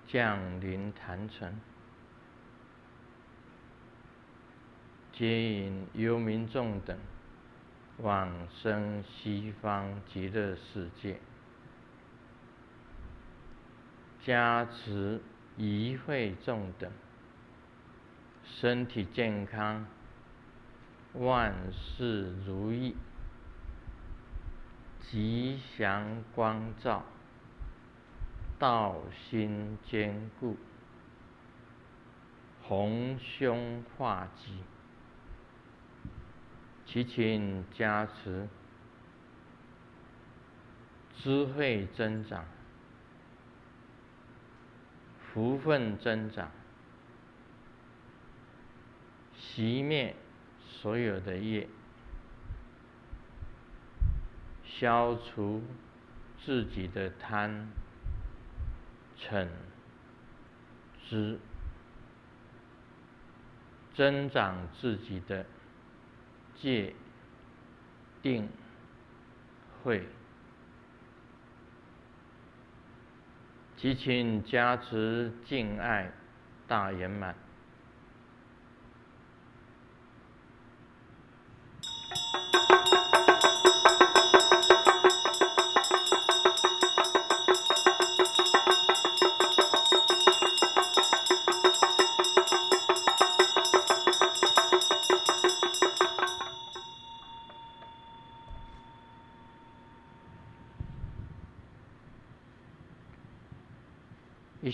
降临坛城，接引幽冥众等往生西方极乐世界，加持一会众等身体健康，万事如意。吉祥光照，道心坚固，宏胸化吉，祈请加持，智慧增长，福分增长，熄灭所有的业。消除自己的贪、嗔、痴，增长自己的戒、定、慧，祈请加持敬爱大圆满。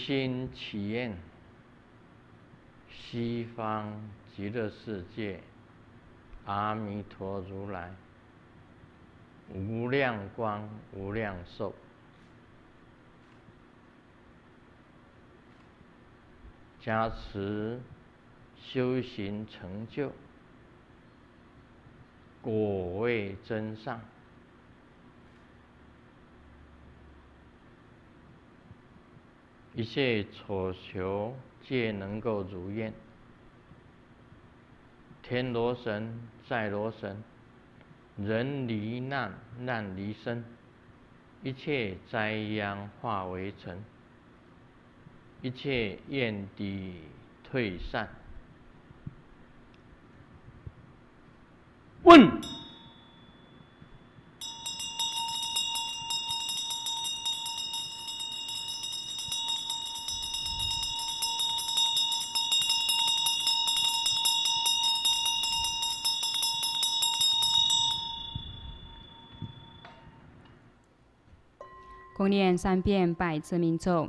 心祈愿西方极乐世界阿弥陀如来无量光无量寿，加持修行成就果位真上。一切所求皆能够如愿，天罗神在罗神，人离难难离身，一切灾殃化为尘，一切怨敌退散。问。念三遍百字明咒。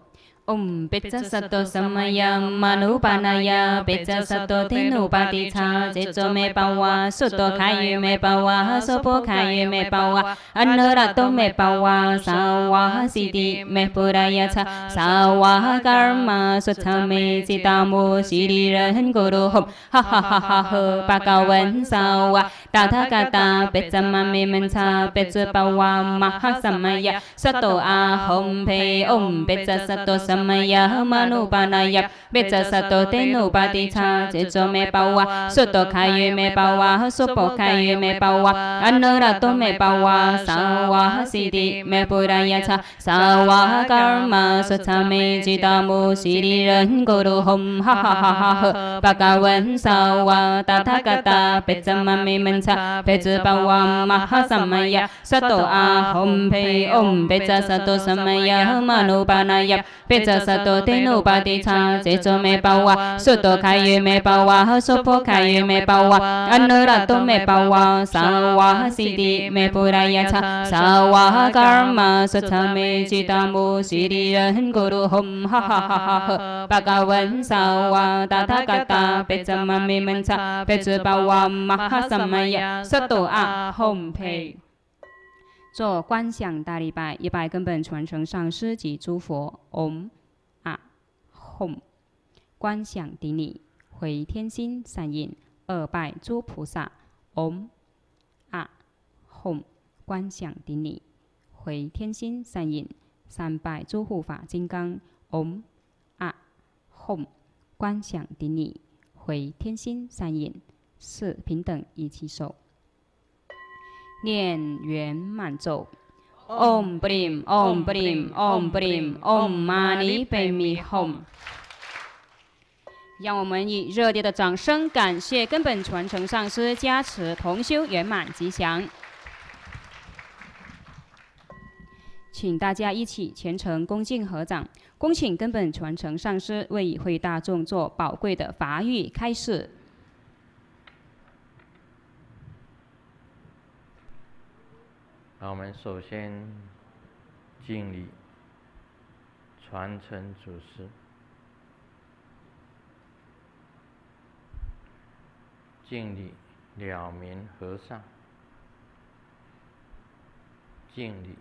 Om Pizza Sato Samaya Manupanaya Pizza Sato Tenupati Cha Jejo Me Pawa Suto Kayu Me Pawa Sopo Kayu Me Pawa Anarato Me Pawa Sawa Siti Me Puraya Cha Sawa Karma Sutta Me Citamu Siri Ren Guru Hum Ha Ha Ha Ha Ha Pakawan Sawa Tathagata Pizza Mami Mencha Pizza Pawa Maha Samaya Sato Ahom Pe Om Pizza Sato Samaya maya manu panaya becha sato te tenu pati cha jecho me pawa, soto kayu me pawa, sopo kayu me pawa anurato me pawa, sawa siddhi me puraya cha, sawa karma sotame jitamu siriran guru hom ha ha ha ha ha bhagavan sawa tathagata becha mami mancha becha pawa maha samaya, sato ahom pe om becha sato samaya manu panaya becha 做观想大礼拜，拜根本传承上师及诸佛。唵观想顶礼，回天心善印；二拜诸菩萨，Om 啊唵观想顶礼，回天心善印；三拜诸护法金刚，Om 啊唵观想顶礼，回天心善印；四平等一起手。念圆满咒。，Om Brim Om Brim Om Brim Om Mani Padme Hum。让我们以热烈的掌声感谢根本传承上师加持同修圆满吉祥。请大家一起虔诚恭敬合掌，恭请根本传承上师为与会大众做宝贵的法语开示。那我们首先敬礼传承祖师，敬礼了明和尚，敬礼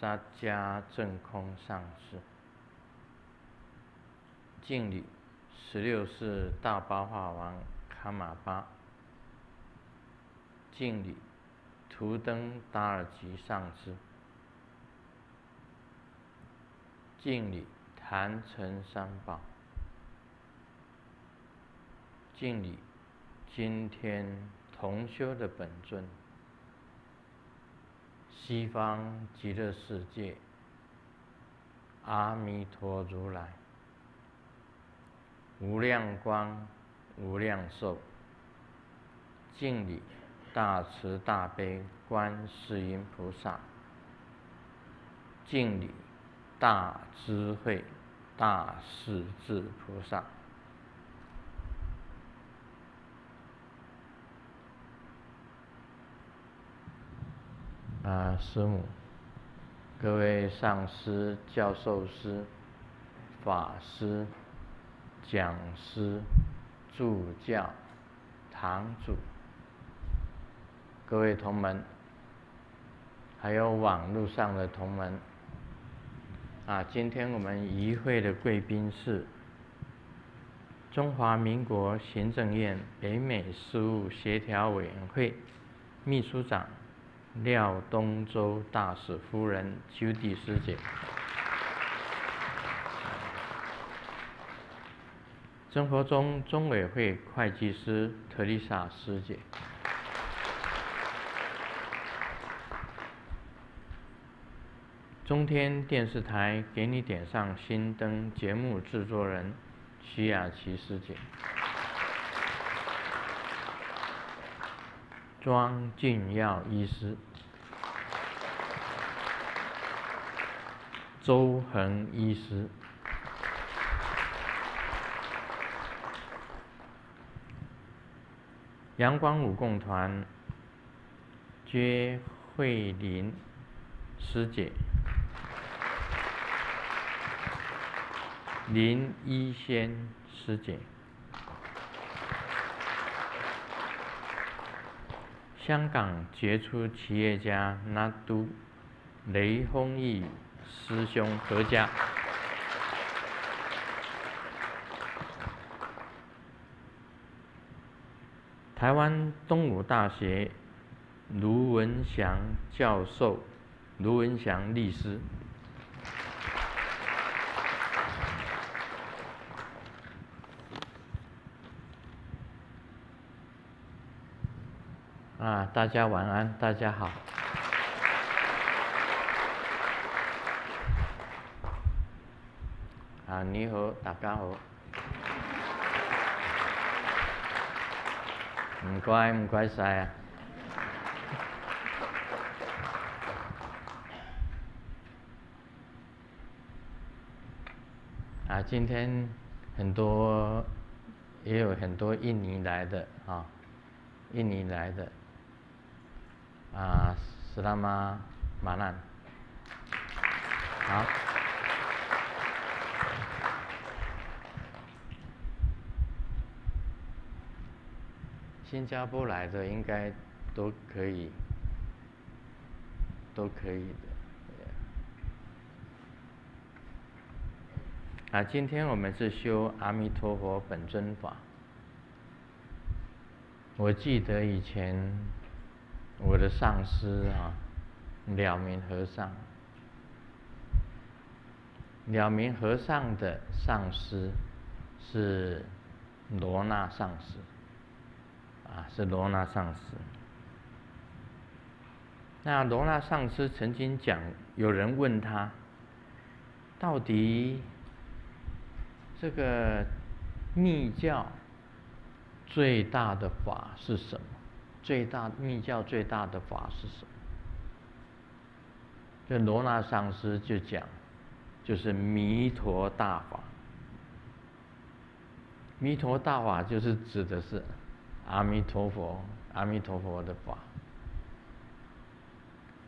沙迦正空上师，敬礼十六世大八化王卡玛巴，敬礼。图登达尔吉上师，敬礼坛城三宝，敬礼今天同修的本尊，西方极乐世界。阿弥陀如来，无量光无量寿，敬礼。大慈大悲观世音菩萨，敬礼大智慧大势至菩萨。啊，师母，各位上师、教授师、法师、讲师、助教、堂主。各位同门，还有网络上的同门，啊，今天我们议会的贵宾是中华民国行政院北美事务协调委员会秘书长廖东洲大使夫人邱蒂师姐，生活中中委会会计师特丽莎师姐。中天电视台给你点上新灯节目制作人徐雅琪师姐，庄俊耀医师，周恒医师，阳光武共团。薛慧琳师姐。林一仙师姐，香港杰出企业家纳都雷锋义师兄合家，台湾东吴大学卢文祥教授、卢文祥律师。啊，大家晚安，大家好。啊，你好，大家好。唔该，唔该晒啊。啊今天很多也有很多印尼来的啊，印尼来的啊，斯拉玛马兰，好。新加坡来的应该都可以，都可以的。啊，今天我们是修阿弥陀佛本尊法。我记得以前我的上师啊，了明和尚，了明和尚的上师是罗那上师。啊，是罗那上师。那罗那上师曾经讲，有人问他，到底这个密教最大的法是什么？最大密教最大的法是什么？这罗那上师就讲，就是弥陀大法。弥陀大法就是指的是。阿弥陀佛，阿弥陀佛的法。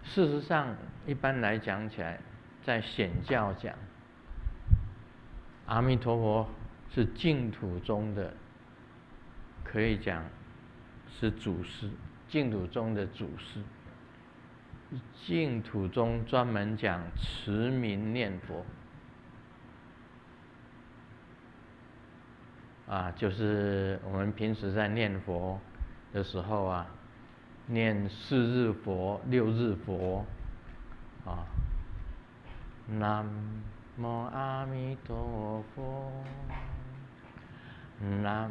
事实上，一般来讲起来，在显教讲，阿弥陀佛是净土中的，可以讲是祖师，净土中的祖师。净土中专门讲持名念佛。啊，就是我们平时在念佛的时候啊，念四日佛、六日佛，啊，南无阿弥陀佛，南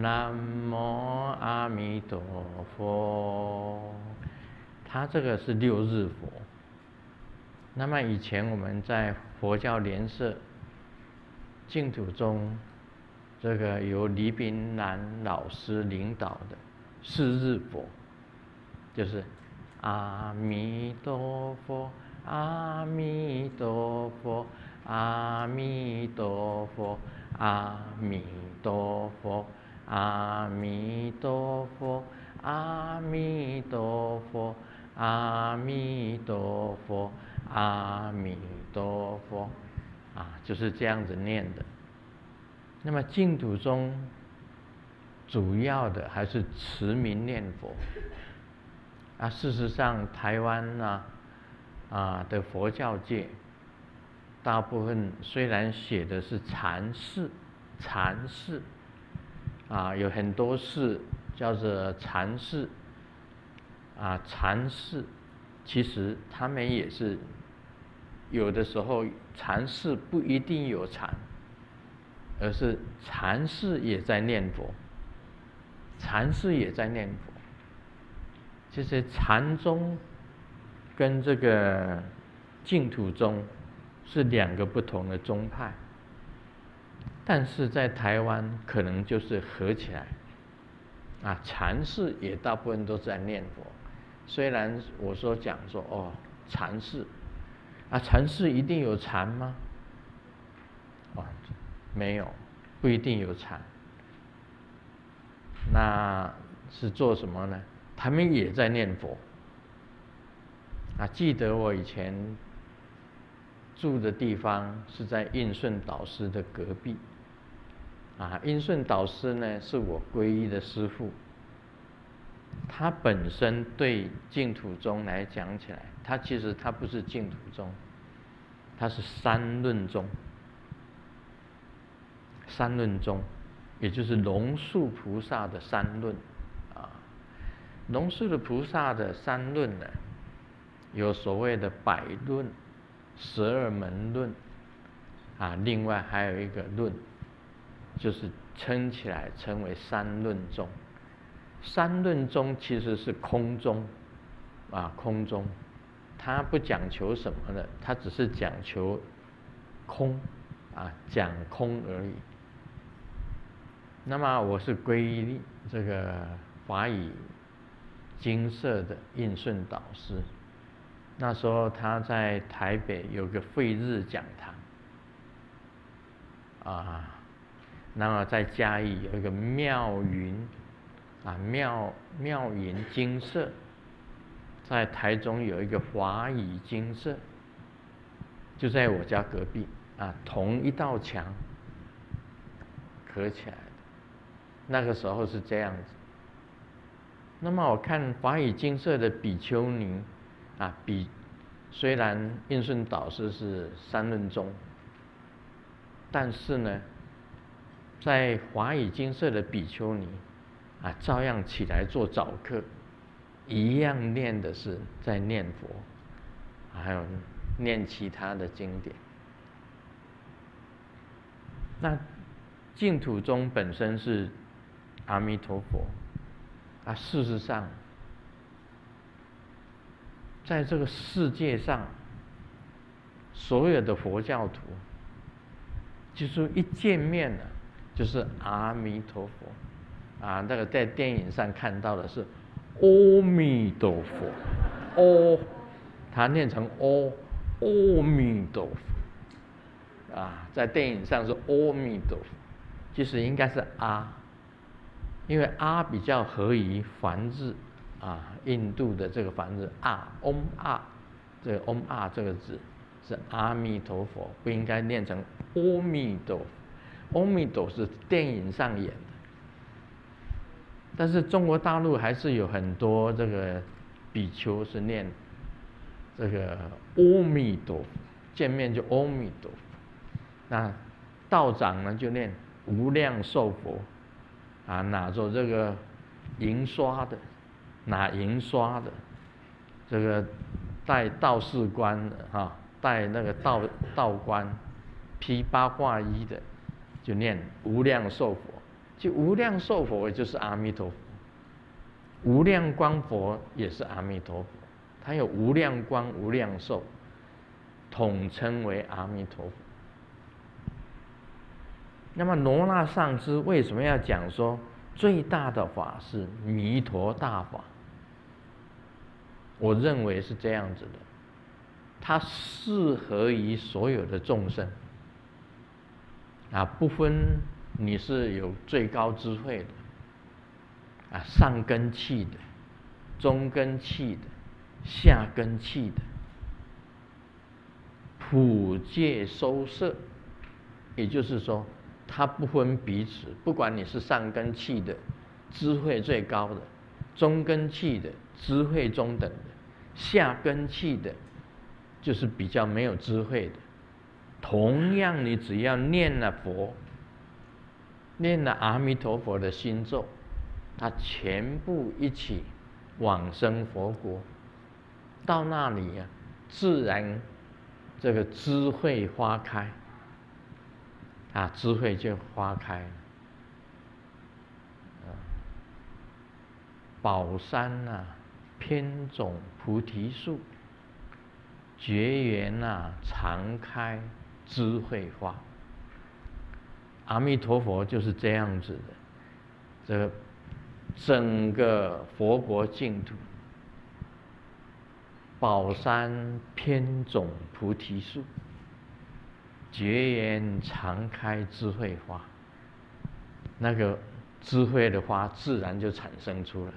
南无阿弥陀佛。他这个是六日佛。那么以前我们在佛教联社净土中，这个由黎宾南老师领导的四日佛，就是阿弥陀佛，阿弥陀佛，阿弥陀佛，阿弥陀佛，阿弥陀佛，阿弥陀佛，阿弥陀佛。阿弥陀佛，啊，就是这样子念的。那么净土中主要的还是持名念佛。啊，事实上台湾呢，啊的佛教界，大部分虽然写的是禅寺，禅寺，啊有很多事叫做禅寺，啊禅寺，其实他们也是。有的时候禅寺不一定有禅，而是禅寺也在念佛，禅寺也在念佛。其实禅宗跟这个净土宗是两个不同的宗派，但是在台湾可能就是合起来。啊，禅寺也大部分都在念佛，虽然我说讲说哦，禅寺。啊，禅寺一定有禅吗？啊，没有，不一定有禅。那是做什么呢？他们也在念佛。啊，记得我以前住的地方是在应顺导师的隔壁。啊，英顺导师呢是我皈依的师父。他本身对净土宗来讲起来。他其实他不是净土宗，他是三论宗。三论宗，也就是龙树菩萨的三论，啊，龙树的菩萨的三论呢，有所谓的百论、十二门论、啊，另外还有一个论，就是称起来称为三论宗。三论宗其实是空中，啊，空中，它不讲求什么的，它只是讲求空，啊，讲空而已。那么我是皈依这个华语金色的印顺导师。那时候他在台北有个废日讲堂，啊，然后在嘉义有一个妙云，啊妙妙云金色，在台中有一个华语金色，就在我家隔壁，啊同一道墙，合起来。那个时候是这样子。那么我看华语金色的比丘尼，啊，比虽然印顺导师是三论宗，但是呢，在华语金色的比丘尼，啊，照样起来做早课，一样念的是在念佛，还有念其他的经典。那净土宗本身是。阿弥陀佛，啊，事实上，在这个世界上，所有的佛教徒，就是一见面呢，就是阿弥陀佛，啊，那个在电影上看到的是阿弥陀佛，哦，他念成哦，阿弥陀佛，啊，在电影上是阿弥陀佛，其实应该是阿。因为阿比较合于梵字，啊，印度的这个梵字啊嗡啊，这个嗡啊这个字是阿弥陀佛，不应该念成阿弥陀佛。阿弥陀是电影上演的，但是中国大陆还是有很多这个比丘是念这个阿弥陀，见面就阿弥陀。那道长呢就念无量寿佛。啊，拿着这个银刷的，拿银刷的，这个戴道士冠的哈，戴那个道道冠，披八卦衣的，就念无量寿佛，就无量寿佛就是阿弥陀佛，无量光佛也是阿弥陀佛，他有无量光无量寿，统称为阿弥陀佛。那么罗那上师为什么要讲说最大的法是弥陀大法？我认为是这样子的，它适合于所有的众生，啊，不分你是有最高智慧的，啊，上根器的，中根器的，下根器的，普界收摄，也就是说。它不分彼此，不管你是上根器的，智慧最高的；中根器的，智慧中等的；下根器的，就是比较没有智慧的。同样，你只要念了佛，念了阿弥陀佛的心咒，他全部一起往生佛国。到那里呀，自然这个智慧花开。啊，智慧就花开了。宝山呐，偏种菩提树，绝缘呐，常开智慧花。阿弥陀佛就是这样子的，这个整个佛国净土，宝山偏种菩提树。绝缘常开智慧花，那个智慧的花自然就产生出来。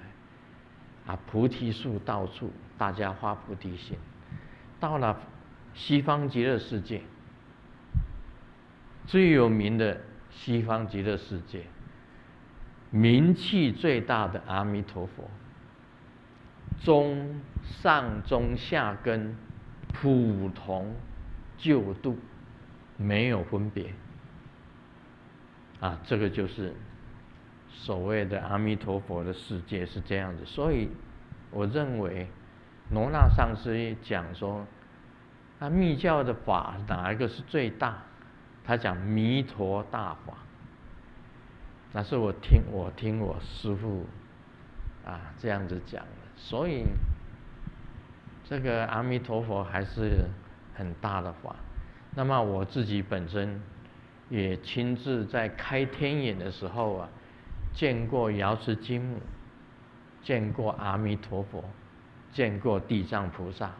啊，菩提树到处，大家发菩提心。到了西方极乐世界，最有名的西方极乐世界，名气最大的阿弥陀佛，中上中下根，普通救度。没有分别，啊，这个就是所谓的阿弥陀佛的世界是这样子。所以，我认为罗那上师讲说，啊，密教的法哪一个是最大？他讲弥陀大法，那是我听我听我师父啊这样子讲的，所以这个阿弥陀佛还是很大的法。那么我自己本身也亲自在开天眼的时候啊，见过瑶池金母，见过阿弥陀佛，见过地藏菩萨。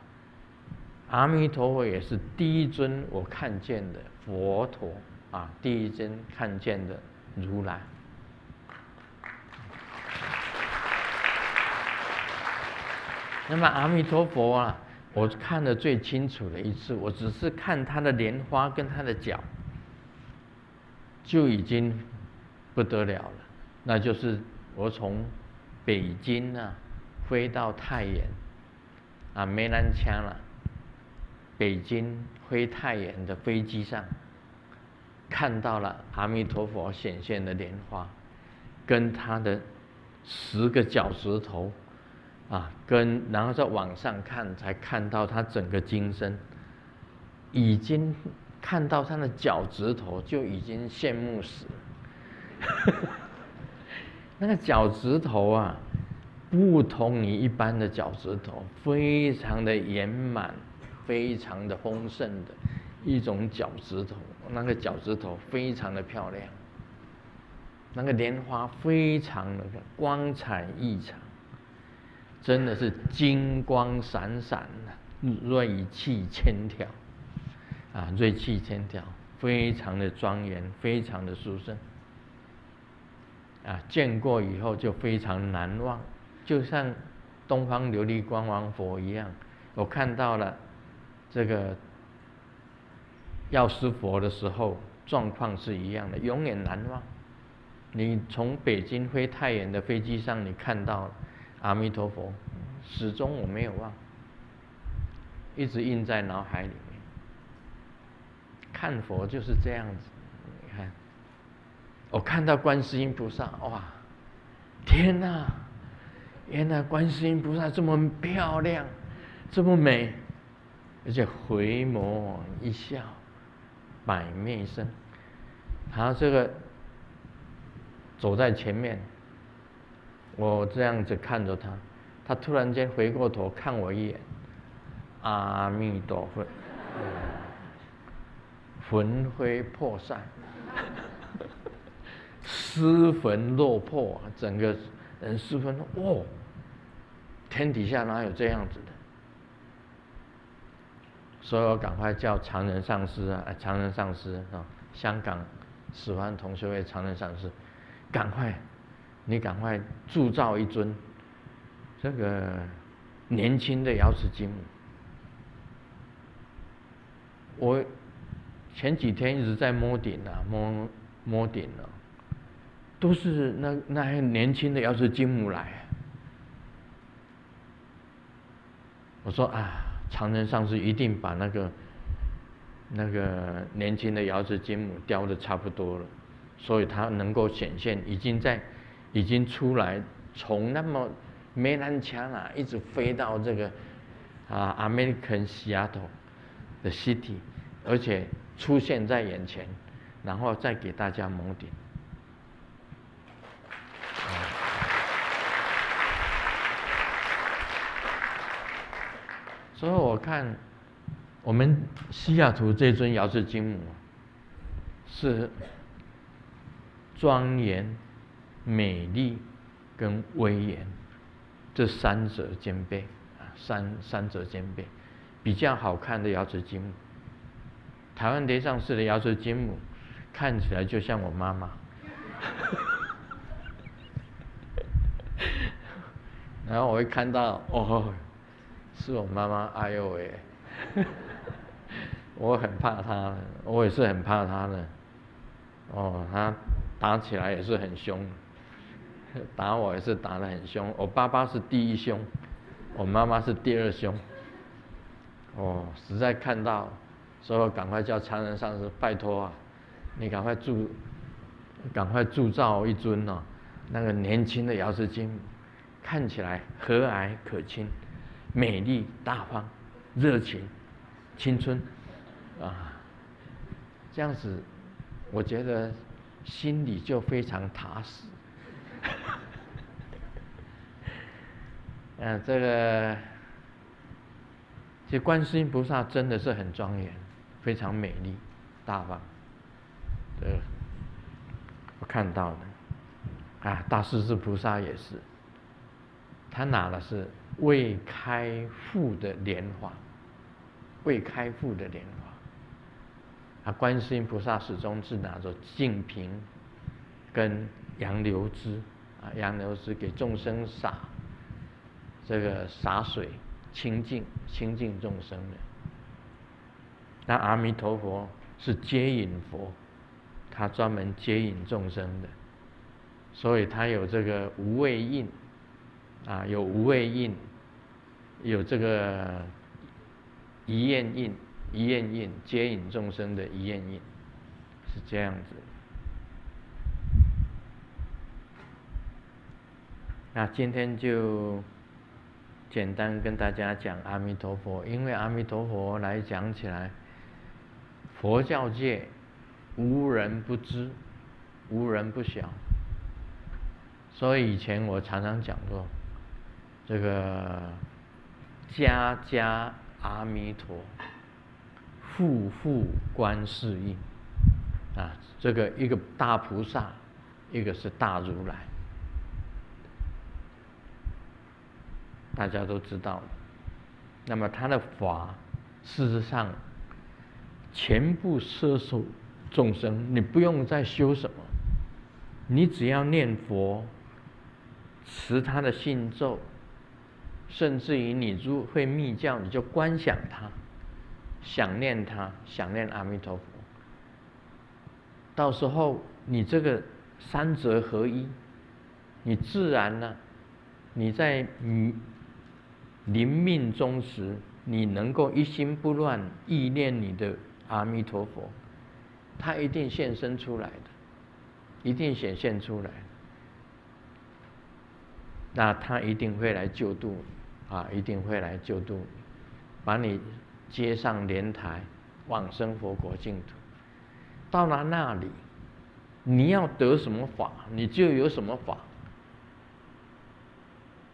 阿弥陀佛也是第一尊我看见的佛陀啊，第一尊看见的如来。那么阿弥陀佛啊，我看的最清楚的一次，我只是看他的莲花跟他的脚，就已经不得了了。那就是我从北京啊飞到太原啊梅兰枪了。北京飞太原的飞机上，看到了阿弥陀佛显现的莲花，跟他的十个脚趾头，啊，跟然后再往上看，才看到他整个金身，已经看到他的脚趾头就已经羡慕死。那个脚趾头啊，不同于一般的脚趾头，非常的圆满。非常的丰盛的一种脚趾头，那个脚趾头非常的漂亮，那个莲花非常的光彩异常，真的是金光闪闪的，锐气千条，啊，锐气千条，非常的庄严，非常的殊胜，啊，见过以后就非常难忘，就像东方琉璃光王佛一样，我看到了。这个药师佛的时候状况是一样的，永远难忘。你从北京飞太原的飞机上，你看到阿弥陀佛，始终我没有忘，一直印在脑海里面。看佛就是这样子，你看，我看到观世音菩萨，哇，天哪！原来观世音菩萨这么漂亮，这么美。而且回眸一笑，百媚生。他这个走在前面，我这样子看着他，他突然间回过头看我一眼，阿弥陀佛，魂飞魄散，失魂落魄，整个人失魂哦，天底下哪有这样子的？所以我赶快叫常人上师啊，常人上师啊，香港十万同学会常人上师，赶快，你赶快铸造一尊这个年轻的瑶池金母。我前几天一直在摸顶啊，摸摸顶了，都是那那些年轻的瑶池金母来。我说啊。长城上师一定把那个那个年轻的瑶池金母雕的差不多了，所以它能够显现，已经在已经出来，从那么梅兰枪啊，一直飞到这个啊 American Seattle 的 city，而且出现在眼前，然后再给大家蒙顶。所以我看，我们西雅图这尊瑶池金母，是庄严、美丽跟威严这三者兼备啊，三三者兼备，比较好看的瑶池金母。台湾碟上市的瑶池金母，看起来就像我妈妈，然后我会看到哦。是我妈妈，哎呦喂！我很怕她，我也是很怕她的。哦，她打起来也是很凶，打我也是打得很凶。我爸爸是第一凶，我妈妈是第二凶。哦，实在看到，所以赶快叫常人上师，拜托啊，你赶快铸，赶快铸造一尊哦，那个年轻的瑶池金，看起来和蔼可亲。美丽、大方、热情、青春，啊，这样子我觉得心里就非常踏实。嗯，这个，这观世音菩萨真的是很庄严，非常美丽、大方。呃，我看到的，啊，大势至菩萨也是，他拿的是未开复的莲花，未开复的莲花。啊，观世音菩萨始终是拿着净瓶跟杨柳枝，啊，杨柳枝给众生洒。这个洒水清净清净众生的，那阿弥陀佛是接引佛，他专门接引众生的，所以他有这个无畏印，啊，有无畏印，有这个一愿印，一愿印接引众生的一愿印，是这样子。那今天就。简单跟大家讲阿弥陀佛，因为阿弥陀佛来讲起来，佛教界无人不知，无人不晓。所以以前我常常讲过，这个家家阿弥陀，户户观世音，啊，这个一个大菩萨，一个是大如来。大家都知道，那么他的法，事实上，全部摄受众生，你不用再修什么，你只要念佛，持他的信咒，甚至于你如会密教，你就观想他，想念他，想念阿弥陀佛，到时候你这个三者合一，你自然呢，你在你。临命终时，你能够一心不乱意念你的阿弥陀佛，他一定现身出来的，一定显现出来。那他一定会来救度你，啊，一定会来救度你，把你接上莲台，往生佛国净土。到了那里，你要得什么法，你就有什么法。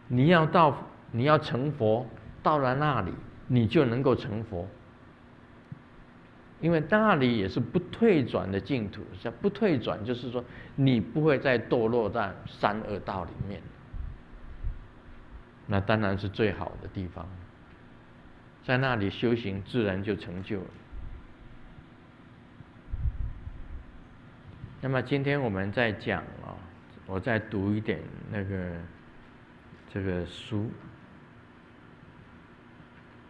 你要到。你要成佛，到了那里，你就能够成佛。因为那里也是不退转的净土，叫不退转，就是说你不会再堕落在三恶道里面。那当然是最好的地方，在那里修行，自然就成就了。那么今天我们在讲啊，我再读一点那个这个书。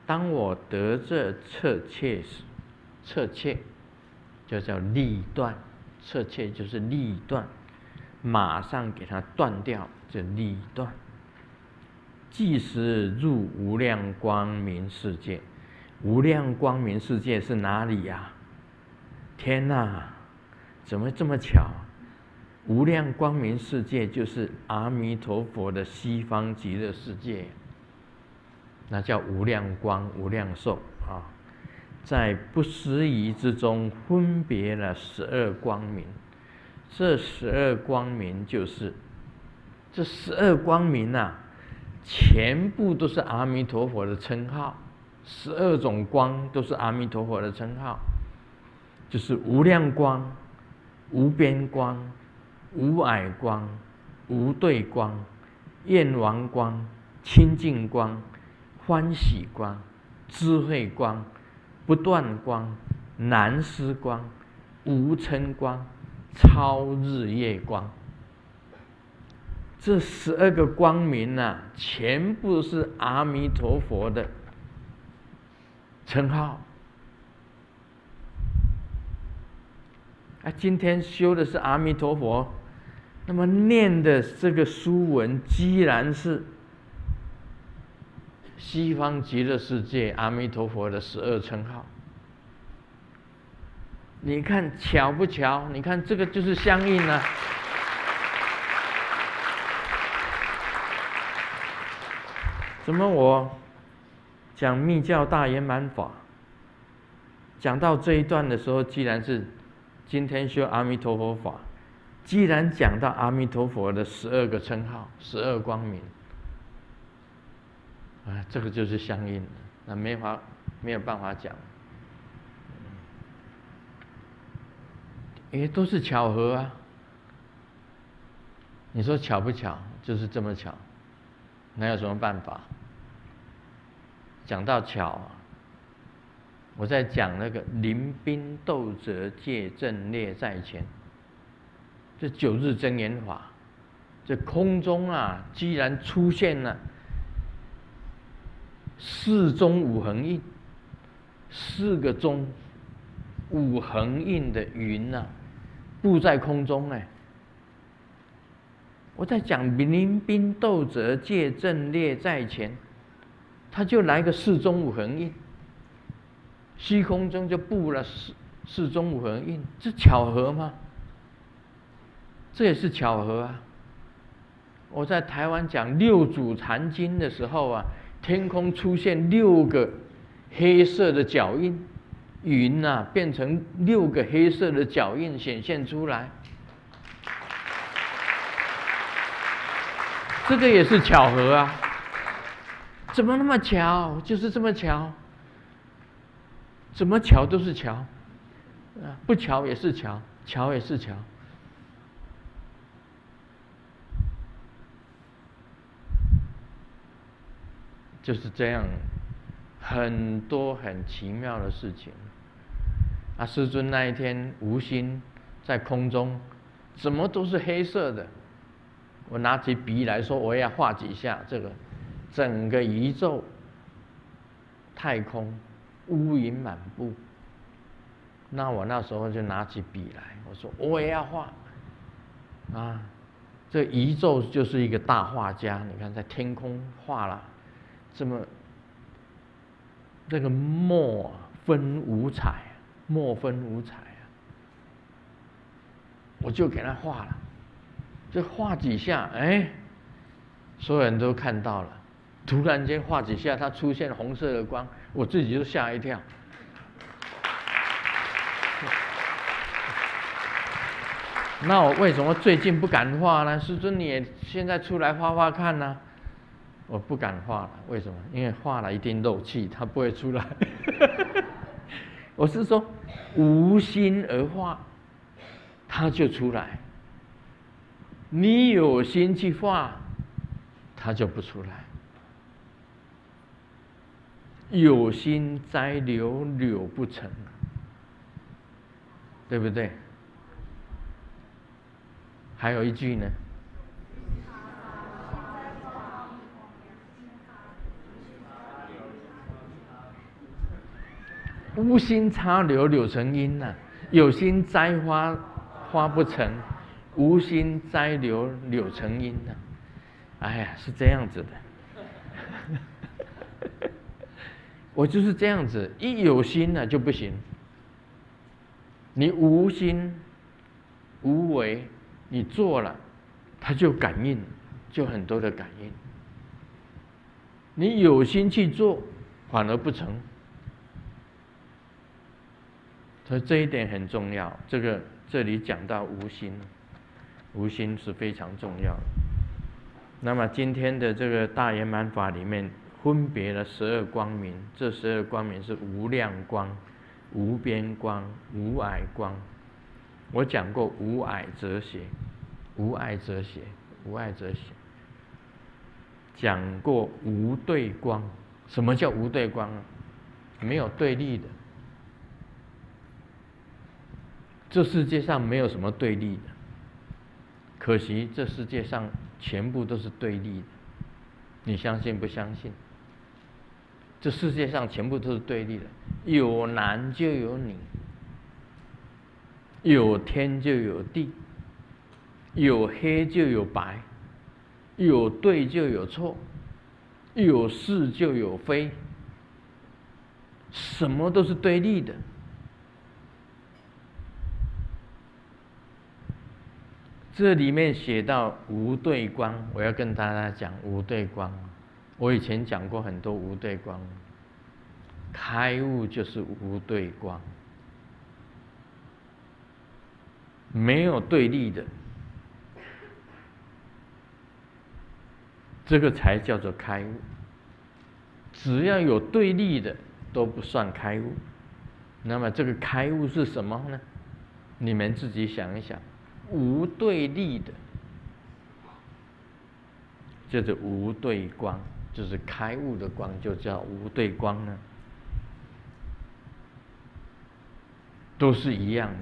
当我得这侧切时，侧切就叫立断，侧切就是立断，马上给它断掉，这立断。即时入无量光明世界，无量光明世界是哪里呀？天哪，怎么这么巧？无量光明世界就是阿弥陀佛的西方极乐世界。那叫无量光、无量寿啊，在不思议之中分别了十二光明，这十二光明就是这十二光明呐，全部都是阿弥陀佛的称号，十二种光都是阿弥陀佛的称号，就是无量光、无边光、无碍光、无对光、焰王光、清净光。欢喜光、智慧光、不断光、难思光、无称光、超日月光，这十二个光明啊，全部是阿弥陀佛的称号。啊，今天修的是阿弥陀佛，那么念的这个书文，既然是。西方极乐世界阿弥陀佛的十二称号，你看巧不巧？你看这个就是相应啊。怎么我讲密教大圆满法，讲到这一段的时候，既然是今天修阿弥陀佛法，既然讲到阿弥陀佛的十二个称号、十二光明，啊，这个就是相应的，那没法没有办法讲，也都是巧合啊。你说巧不巧？就是这么巧，那有什么办法？讲到巧，我在讲那个临兵斗者借阵列在前，这九日真言法，这空中啊，居然出现了四中五横印，四个中五横印的云呐，布在空中呢。我在讲临兵斗者借阵列在前。他就来个四中五横印，虚空中就布了四四中五横印，这巧合吗？这也是巧合啊！我在台湾讲六祖禅经的时候啊，天空出现六个黑色的脚印，云呐变成六个黑色的脚印显现出来，这个也是巧合啊！怎么那么巧？就是这么巧，怎么巧都是巧，啊，不巧也是巧，巧也是巧，就是这样，很多很奇妙的事情。啊，师尊那一天无心在空中，怎么都是黑色的？我拿起笔来说，我要画几下这个。整个宇宙、太空乌云满布，那我那时候就拿起笔来，我说我也要画啊！这宇宙就是一个大画家，你看在天空画了这么这个墨分五彩，墨分五彩啊！我就给他画了，就画几下，哎，所有人都看到了。突然间画几下，它出现红色的光，我自己就吓一跳。那我为什么最近不敢画呢？师尊，你也现在出来画画看呢？我不敢画了，为什么？因为画了一定漏气，它不会出来。我是说，无心而画，它就出来；你有心去画，它就不出来。有心栽柳，柳不成，对不对？还有一句呢，无心插柳，柳成荫呐；有心栽花，花不成；无心栽柳，柳成荫呐。哎呀，是这样子的。我就是这样子，一有心呢就不行。你无心无为，你做了，他就感应，就很多的感应。你有心去做，反而不成。所以这一点很重要。这个这里讲到无心，无心是非常重要的。那么今天的这个大圆满法里面。分别了十二光明，这十二光明是无量光、无边光、无碍光。我讲过无碍哲学，无碍哲学，无碍哲学。讲过无对光，什么叫无对光啊？没有对立的。这世界上没有什么对立的，可惜这世界上全部都是对立的。你相信不相信？这世界上全部都是对立的，有男就有女，有天就有地，有黑就有白，有对就有错，有是就有非，什么都是对立的。这里面写到无对光，我要跟大家讲无对光。我以前讲过很多无对光，开悟就是无对光。没有对立的，这个才叫做开悟。只要有对立的，都不算开悟。那么这个开悟是什么呢？你们自己想一想，无对立的，就是无对光，就是开悟的光，就叫无对光呢，都是一样的。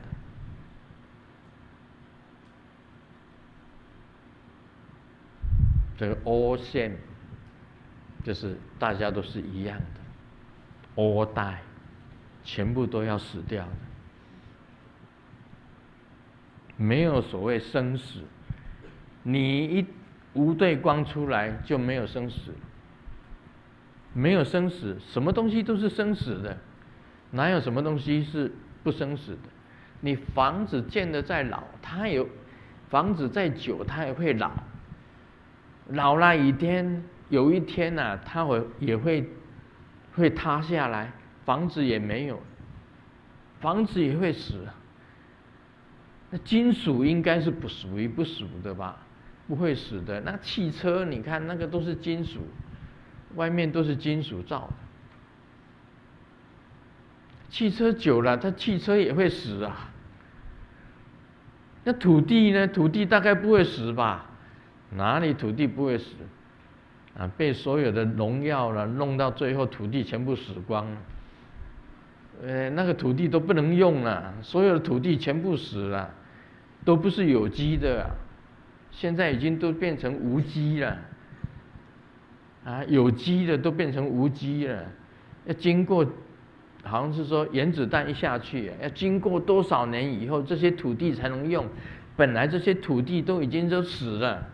这个 all same，就是大家都是一样的，all die，全部都要死掉的，没有所谓生死。你一无对光出来就没有生死，没有生死，什么东西都是生死的，哪有什么东西是不生死的？你房子建的再老，它有房子再久，它也会老。老了一天，有一天呐，它会也会会塌下来，房子也没有，房子也会死。那金属应该是不属于不属的吧？不会死的。那汽车，你看那个都是金属，外面都是金属造的。汽车久了，它汽车也会死啊。那土地呢？土地大概不会死吧？哪里土地不会死？啊，被所有的农药了弄到最后，土地全部死光了。呃，那个土地都不能用了，所有的土地全部死了，都不是有机的，现在已经都变成无机了。啊，有机的都变成无机了，要经过，好像是说原子弹一下去，要经过多少年以后，这些土地才能用？本来这些土地都已经都死了。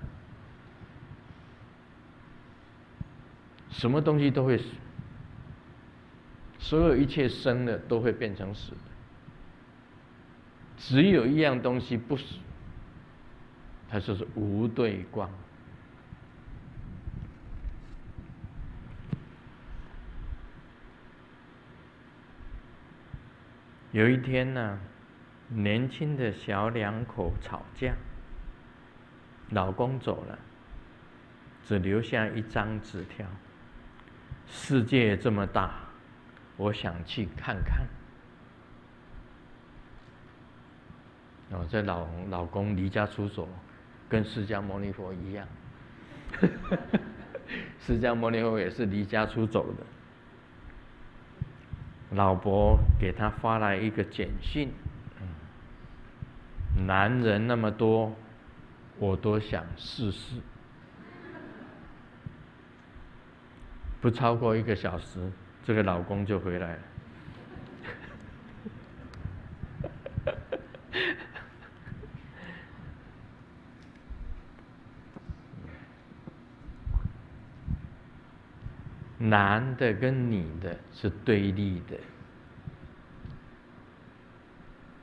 什么东西都会死，所有一切生的都会变成死的，只有一样东西不死，它就是无对光。有一天呢，年轻的小两口吵架，老公走了，只留下一张纸条。世界这么大，我想去看看。哦，这老老公离家出走，跟释迦牟尼佛一样。释迦牟尼佛也是离家出走的。老婆给他发来一个简讯：男人那么多，我都想试试。不超过一个小时，这个老公就回来了。男的跟女的是对立的，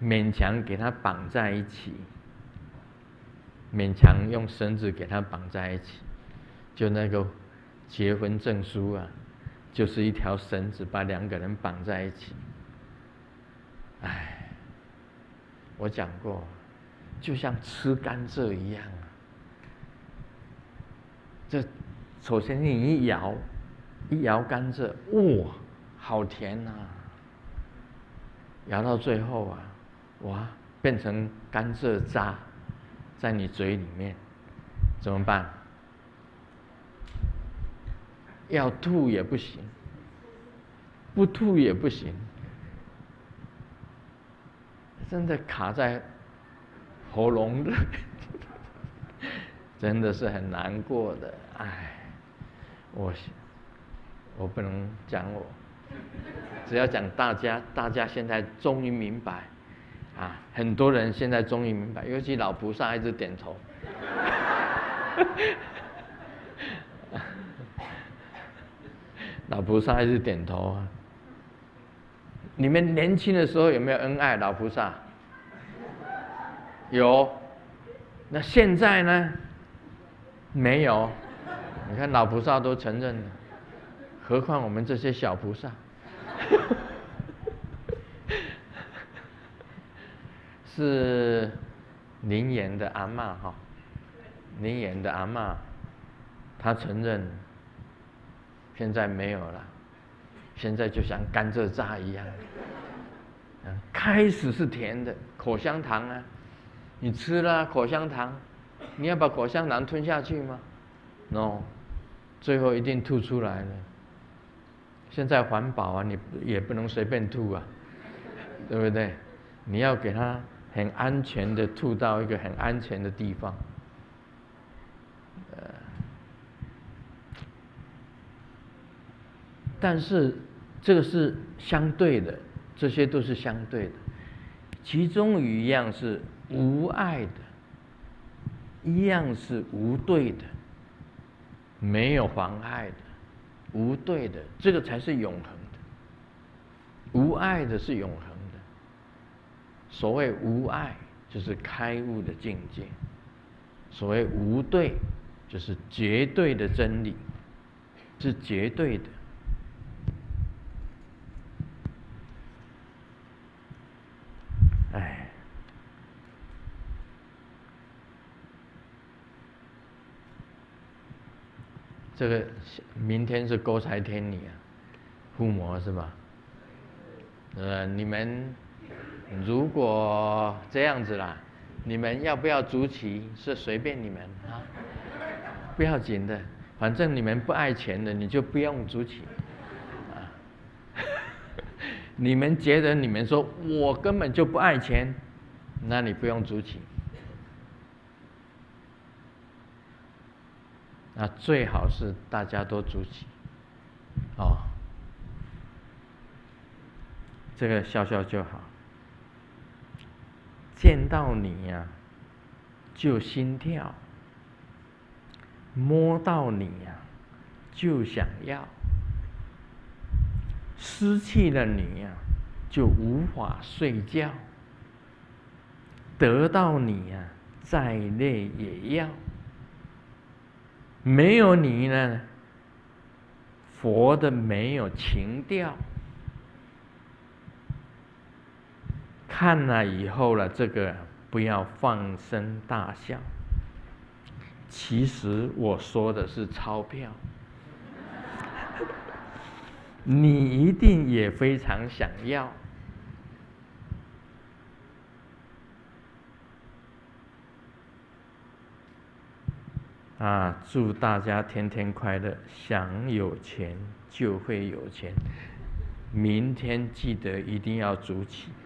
勉强给他绑在一起，勉强用绳子给他绑在一起，就那个。结婚证书啊，就是一条绳子把两个人绑在一起。哎，我讲过，就像吃甘蔗一样啊。这首先你一摇，一摇甘蔗，哇，好甜呐！摇到最后啊，哇，变成甘蔗渣，在你嘴里面，怎么办？要吐也不行，不吐也不行，真的卡在喉咙的，真的是很难过的。哎，我我不能讲我，只要讲大家，大家现在终于明白，啊，很多人现在终于明白，尤其老菩萨一直点头。老菩萨还是点头啊？你们年轻的时候有没有恩爱？老菩萨有，那现在呢？没有。你看老菩萨都承认了，何况我们这些小菩萨？是灵岩的阿妈哈，灵岩的阿妈，她承认，现在没有了，现在就像甘蔗渣一样，开始是甜的，口香糖啊，你吃了口香糖，你要把口香糖吞下去吗？no，最后一定吐出来了。现在环保啊，你也不能随便吐啊，对不对？你要给它很安全的吐到一个很安全的地方。呃，但是这个是相对的，这些都是相对的。其中有一样是无爱的，一样是无对的，没有妨碍的。无对的，这个才是永恒的；无爱的是永恒的。所谓无爱，就是开悟的境界；所谓无对，就是绝对的真理，是绝对的。哎。这个明天是勾财天女啊，附魔是吧？呃，你们如果这样子啦，你们要不要组旗是随便你们啊，不要紧的，反正你们不爱钱的，你就不用组旗啊。你们觉得你们说我根本就不爱钱，那你不用组旗。那最好是大家都组起，哦，这个笑笑就好。见到你呀，就心跳；摸到你呀，就想要；失去了你呀，就无法睡觉；得到你呀，再累也要。没有你呢，佛的没有情调。看了以后了，这个不要放声大笑。其实我说的是钞票，你一定也非常想要。啊！祝大家天天快乐，想有钱就会有钱。明天记得一定要煮起。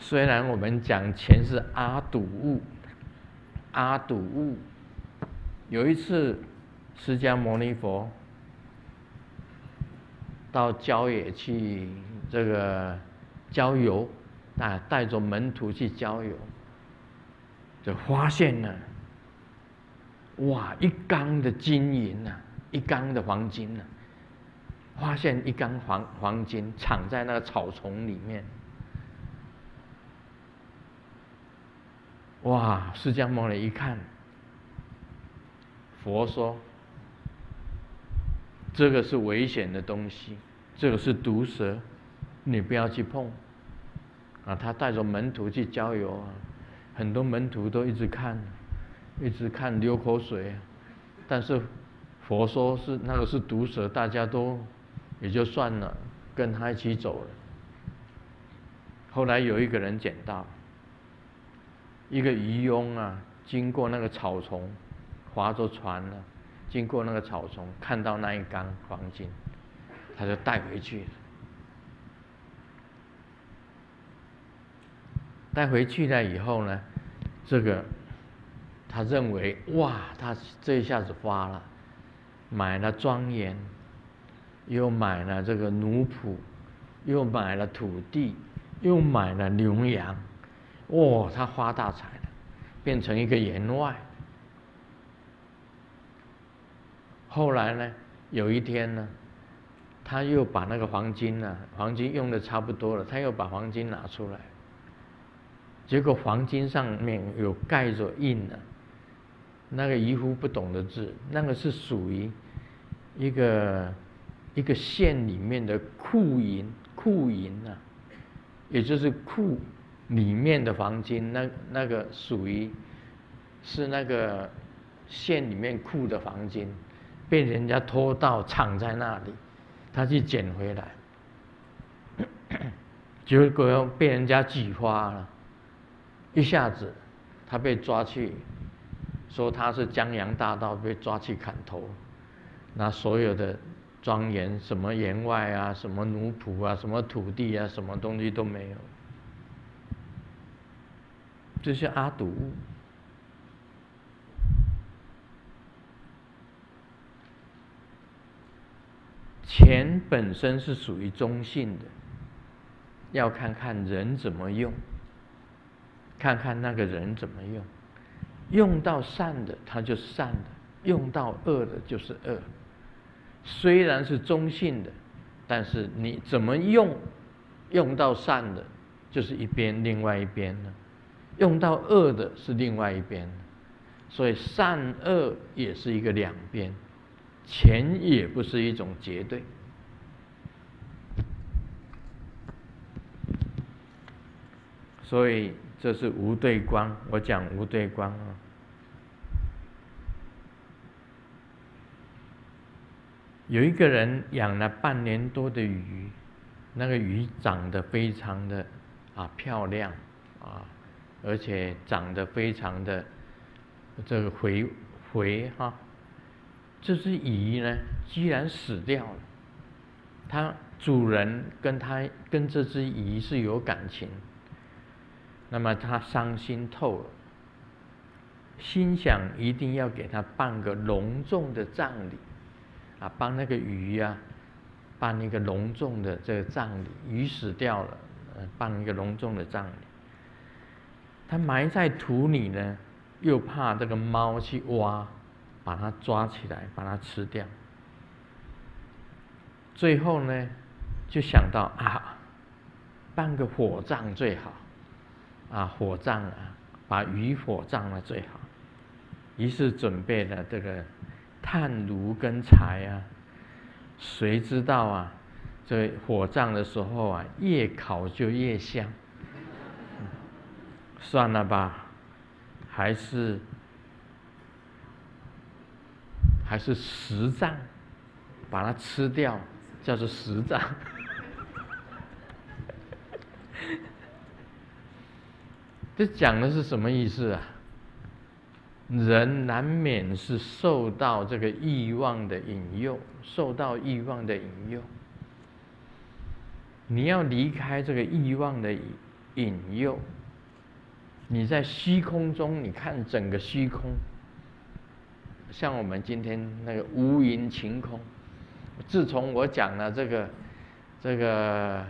虽然我们讲钱是阿堵物，阿堵物。有一次，释迦牟尼佛到郊野去这个郊游。啊，带着门徒去郊游，就发现了，哇，一缸的金银呐，一缸的黄金呐，发现一缸黄黄金藏在那个草丛里面。哇，释迦牟尼一看，佛说，这个是危险的东西，这个是毒蛇，你不要去碰。啊，他带着门徒去郊游啊，很多门徒都一直看，一直看流口水，但是佛说是那个是毒蛇，大家都也就算了，跟他一起走了。后来有一个人捡到，一个渔翁啊，经过那个草丛，划着船呢，经过那个草丛，看到那一缸黄金，他就带回去了。带回去了以后呢，这个他认为哇，他这一下子发了，买了庄园，又买了这个奴仆，又买了土地，又买了牛羊，哇，他发大财了，变成一个员外。后来呢，有一天呢，他又把那个黄金呢，黄金用的差不多了，他又把黄金拿出来。结果黄金上面有盖着印呢，那个渔夫不懂的字，那个是属于一个一个县里面的库银，库银啊，也就是库里面的黄金，那那个属于是那个县里面库的黄金，被人家偷到藏在那里，他去捡回来，结果被人家举发了，一下子他被抓去，说他是江洋大盗，被抓去砍头，那所有的。庄园什么员外啊，什么奴仆啊，什么土地啊，什么东西都没有，这是阿堵。钱本身是属于中性的，要看看人怎么用，看看那个人怎么用，用到善的，它就是善的；用到恶的，就是恶。虽然是中性的，但是你怎么用，用到善的，就是一边；另外一边呢，用到恶的，是另外一边。所以善恶也是一个两边，钱也不是一种绝对。所以这是无对光，我讲无对光啊。有一个人养了半年多的鱼，那个鱼长得非常的啊漂亮啊，而且长得非常的这个回回哈。这只鱼呢，居然死掉了。它主人跟它跟这只鱼是有感情，那么他伤心透了，心想一定要给他办个隆重的葬礼。啊，帮那个鱼呀，办一个隆重的这个葬礼。鱼死掉了，呃，办一个隆重的葬礼。他埋在土里呢，又怕这个猫去挖，把它抓起来，把它吃掉。最后呢，就想到啊，办个火葬最好，啊，火葬啊，把鱼火葬了最好。于是准备了这个。炭炉跟柴啊，谁知道啊？这火葬的时候啊，越烤就越香。算了吧，还是还是实葬，把它吃掉，叫做实葬。这讲的是什么意思啊？人难免是受到这个欲望的引诱，受到欲望的引诱。你要离开这个欲望的引诱，你在虚空中，你看整个虚空，像我们今天那个无垠晴空。自从我讲了这个这个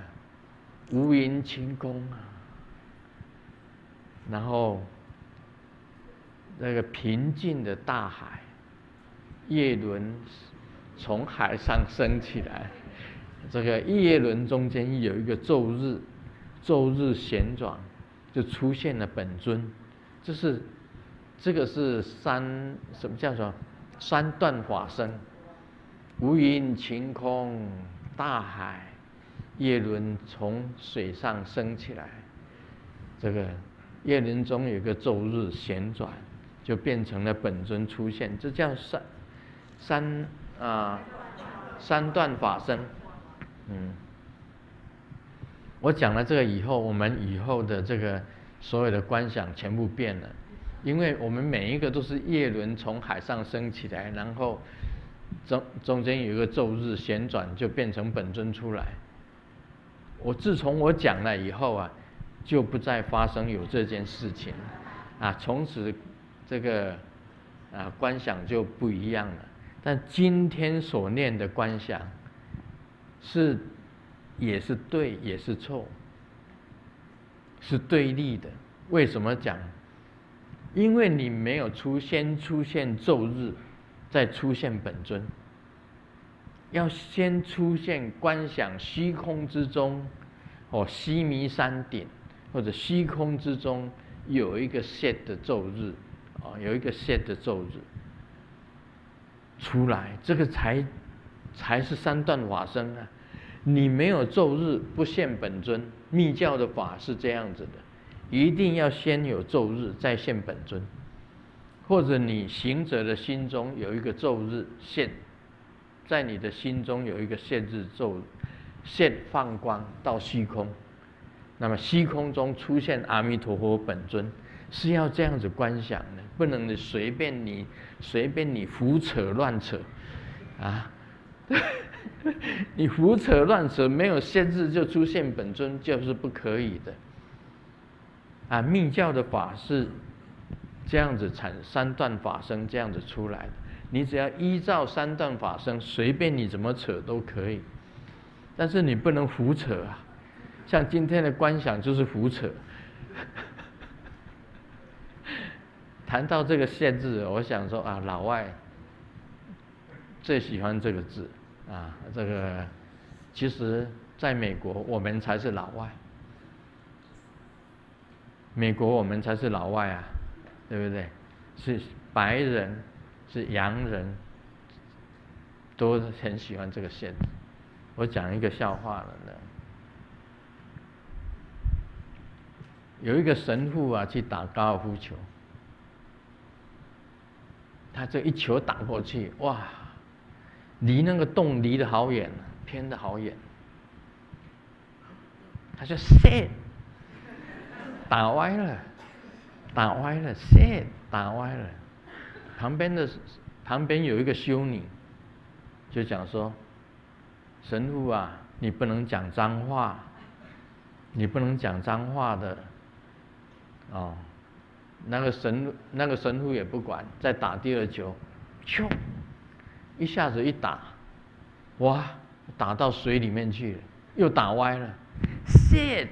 无垠晴空啊，然后。那个平静的大海，叶轮从海上升起来，这个叶轮中间有一个昼日，昼日旋转，就出现了本尊。这是这个是三什么叫做三段法身？无垠晴空，大海，叶轮从水上升起来，这个叶轮中有个昼日旋转。就变成了本尊出现，这叫三三啊三段法身，嗯，我讲了这个以后，我们以后的这个所有的观想全部变了，因为我们每一个都是叶轮从海上升起来，然后中中间有一个昼日旋转，就变成本尊出来。我自从我讲了以后啊，就不再发生有这件事情，啊，从此。这个啊，观想就不一样了。但今天所念的观想，是也是对，也是错，是对立的。为什么讲？因为你没有出先出现昼日，再出现本尊，要先出现观想虚空之中，哦，西弥山顶或者虚空之中有一个现的昼日。啊，有一个现的咒日出来，这个才才是三段法身啊！你没有昼日不现本尊，密教的法是这样子的，一定要先有昼日再现本尊，或者你行者的心中有一个昼日现，在你的心中有一个现日昼现放光到虚空，那么虚空中出现阿弥陀佛本尊，是要这样子观想的，不能随便你随便你胡扯乱扯，啊。你胡扯乱扯，没有限制就出现本尊，就是不可以的。啊，密教的法是这样子产三段法生这样子出来的，你只要依照三段法生，随便你怎么扯都可以，但是你不能胡扯啊。像今天的观想就是胡扯。谈到这个限制，我想说啊，老外最喜欢这个字。啊，这个其实在美国，我们才是老外。美国我们才是老外啊，对不对？是白人，是洋人，都很喜欢这个限制。我讲一个笑话了呢。有一个神父啊，去打高尔夫球，他这一球打过去，哇！离那个洞离得好远，偏得好远。他说射打歪了，打歪了射打歪了。”旁边的旁边有一个修女，就讲说：“神父啊，你不能讲脏话，你不能讲脏话的。”哦，那个神那个神父也不管，再打第二球，咻。一下子一打，哇，打到水里面去了，又打歪了，shit，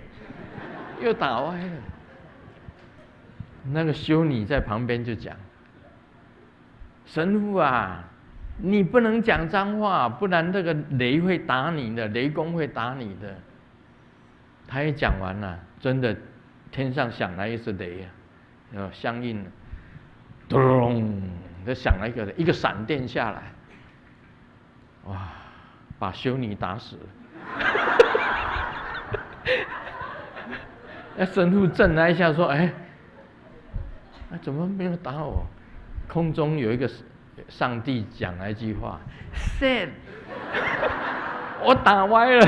又打歪了。那个修女在旁边就讲：“神父啊，你不能讲脏话，不然那个雷会打你的，雷公会打你的。”他一讲完了，真的，天上响来一次雷啊，然后相应，咚，就响了一个一个闪电下来。哇！把修女打死了。那神父震了一下，说：“哎，那怎么没有打我？”空中有一个上帝讲了一句话：“said，我打歪了。”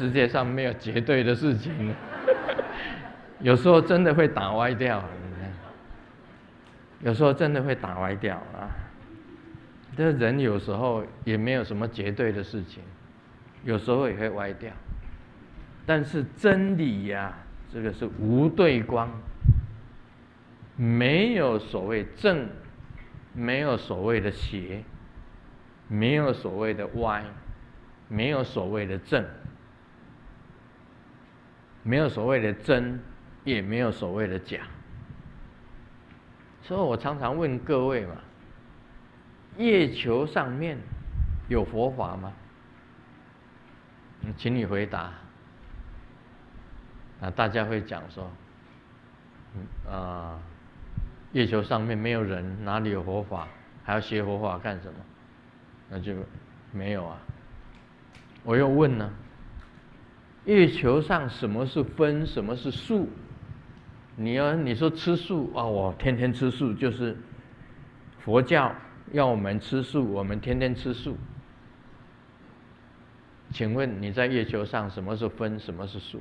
世界上没有绝对的事情，有时候真的会打歪掉，有时候真的会打歪掉啊。这人有时候也没有什么绝对的事情，有时候也会歪掉。但是真理呀，这个是无对光，没有所谓正，没有所谓的邪，没有所谓的歪，没有所谓的正。没有所谓的真，也没有所谓的假，所以我常常问各位嘛：月球上面有佛法吗？请你回答。那大家会讲说：啊，月球上面没有人，哪里有佛法？还要学佛法干什么？那就没有啊。我又问呢。月球上什么是分，什么是素？你要你说吃素啊，我天天吃素，就是佛教要我们吃素，我们天天吃素。请问你在月球上什么是分，什么是素？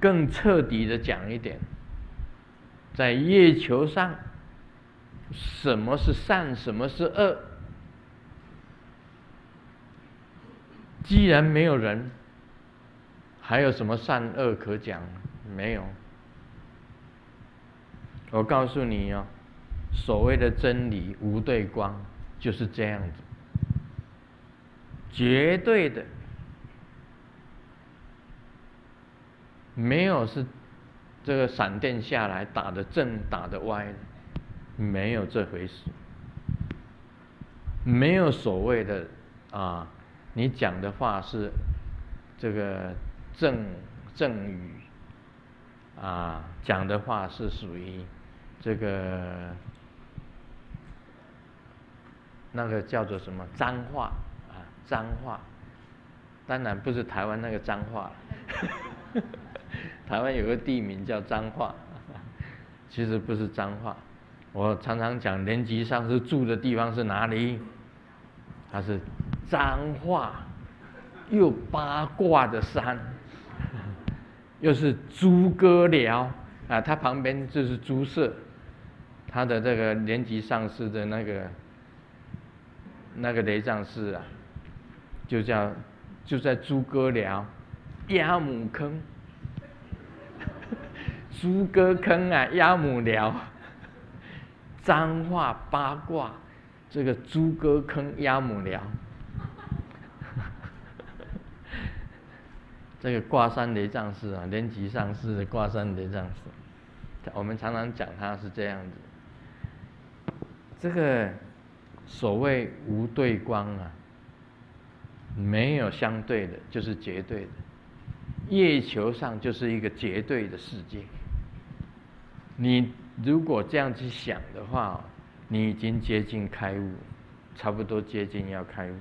更彻底的讲一点，在月球上什么是善，什么是恶？既然没有人，还有什么善恶可讲？没有。我告诉你哦，所谓的真理无对光就是这样子，绝对的，没有是这个闪电下来打的正打的歪，没有这回事，没有所谓的啊。你讲的话是这个正正语啊，讲的话是属于这个那个叫做什么脏话啊，脏话。当然不是台湾那个脏话，台湾有个地名叫脏话，其实不是脏话。我常常讲，年级上是住的地方是哪里？它是脏话，又八卦的山，又是诸葛寮啊，它旁边就是猪舍，它的这个年级上司的那个那个雷藏寺啊，就叫。就在诸葛寮，鸭母坑，猪哥坑啊，鸭母寮，脏话八卦，这个猪哥坑鸭母寮，这个挂山雷藏寺啊，年级上师的挂山雷藏寺，我们常常讲它是这样子，这个所谓无对光啊。没有相对的，就是绝对的。月球上就是一个绝对的世界。你如果这样去想的话，你已经接近开悟，差不多接近要开悟。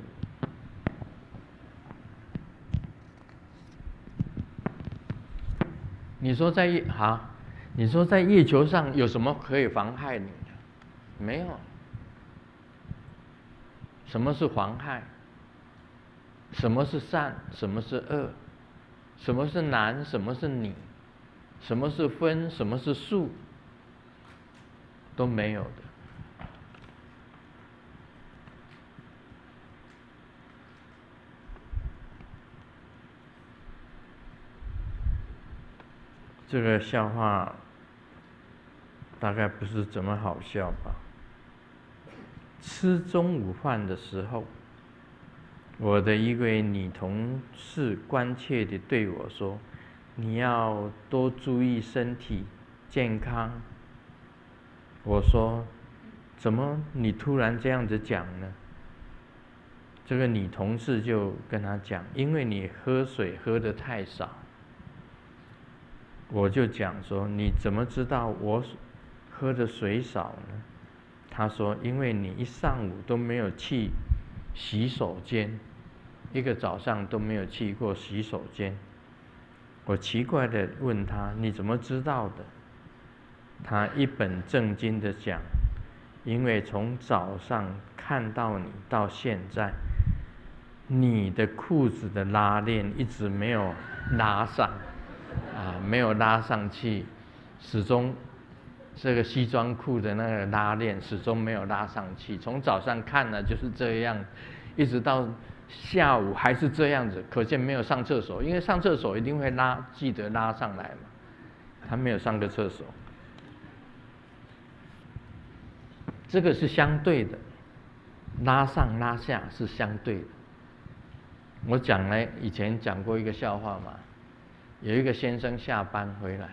你说在月好，你说在月球上有什么可以妨害你的？没有。什么是妨害？什么是善？什么是恶？什么是男？什么是女？什么是分？什么是数？都没有的。这个笑话大概不是怎么好笑吧？吃中午饭的时候。我的一位女同事关切地对我说：“你要多注意身体健康。”我说：“怎么你突然这样子讲呢？”这个女同事就跟他讲：“因为你喝水喝的太少。”我就讲说：“你怎么知道我喝的水少呢？”他说：“因为你一上午都没有去洗手间。”一个早上都没有去过洗手间，我奇怪的问他：“你怎么知道的？”他一本正经的讲：“因为从早上看到你到现在，你的裤子的拉链一直没有拉上，啊，没有拉上去，始终这个西装裤的那个拉链始终没有拉上去。从早上看呢就是这样，一直到。”下午还是这样子，可见没有上厕所，因为上厕所一定会拉，记得拉上来嘛。他没有上个厕所，这个是相对的，拉上拉下是相对的。我讲呢，以前讲过一个笑话嘛，有一个先生下班回来，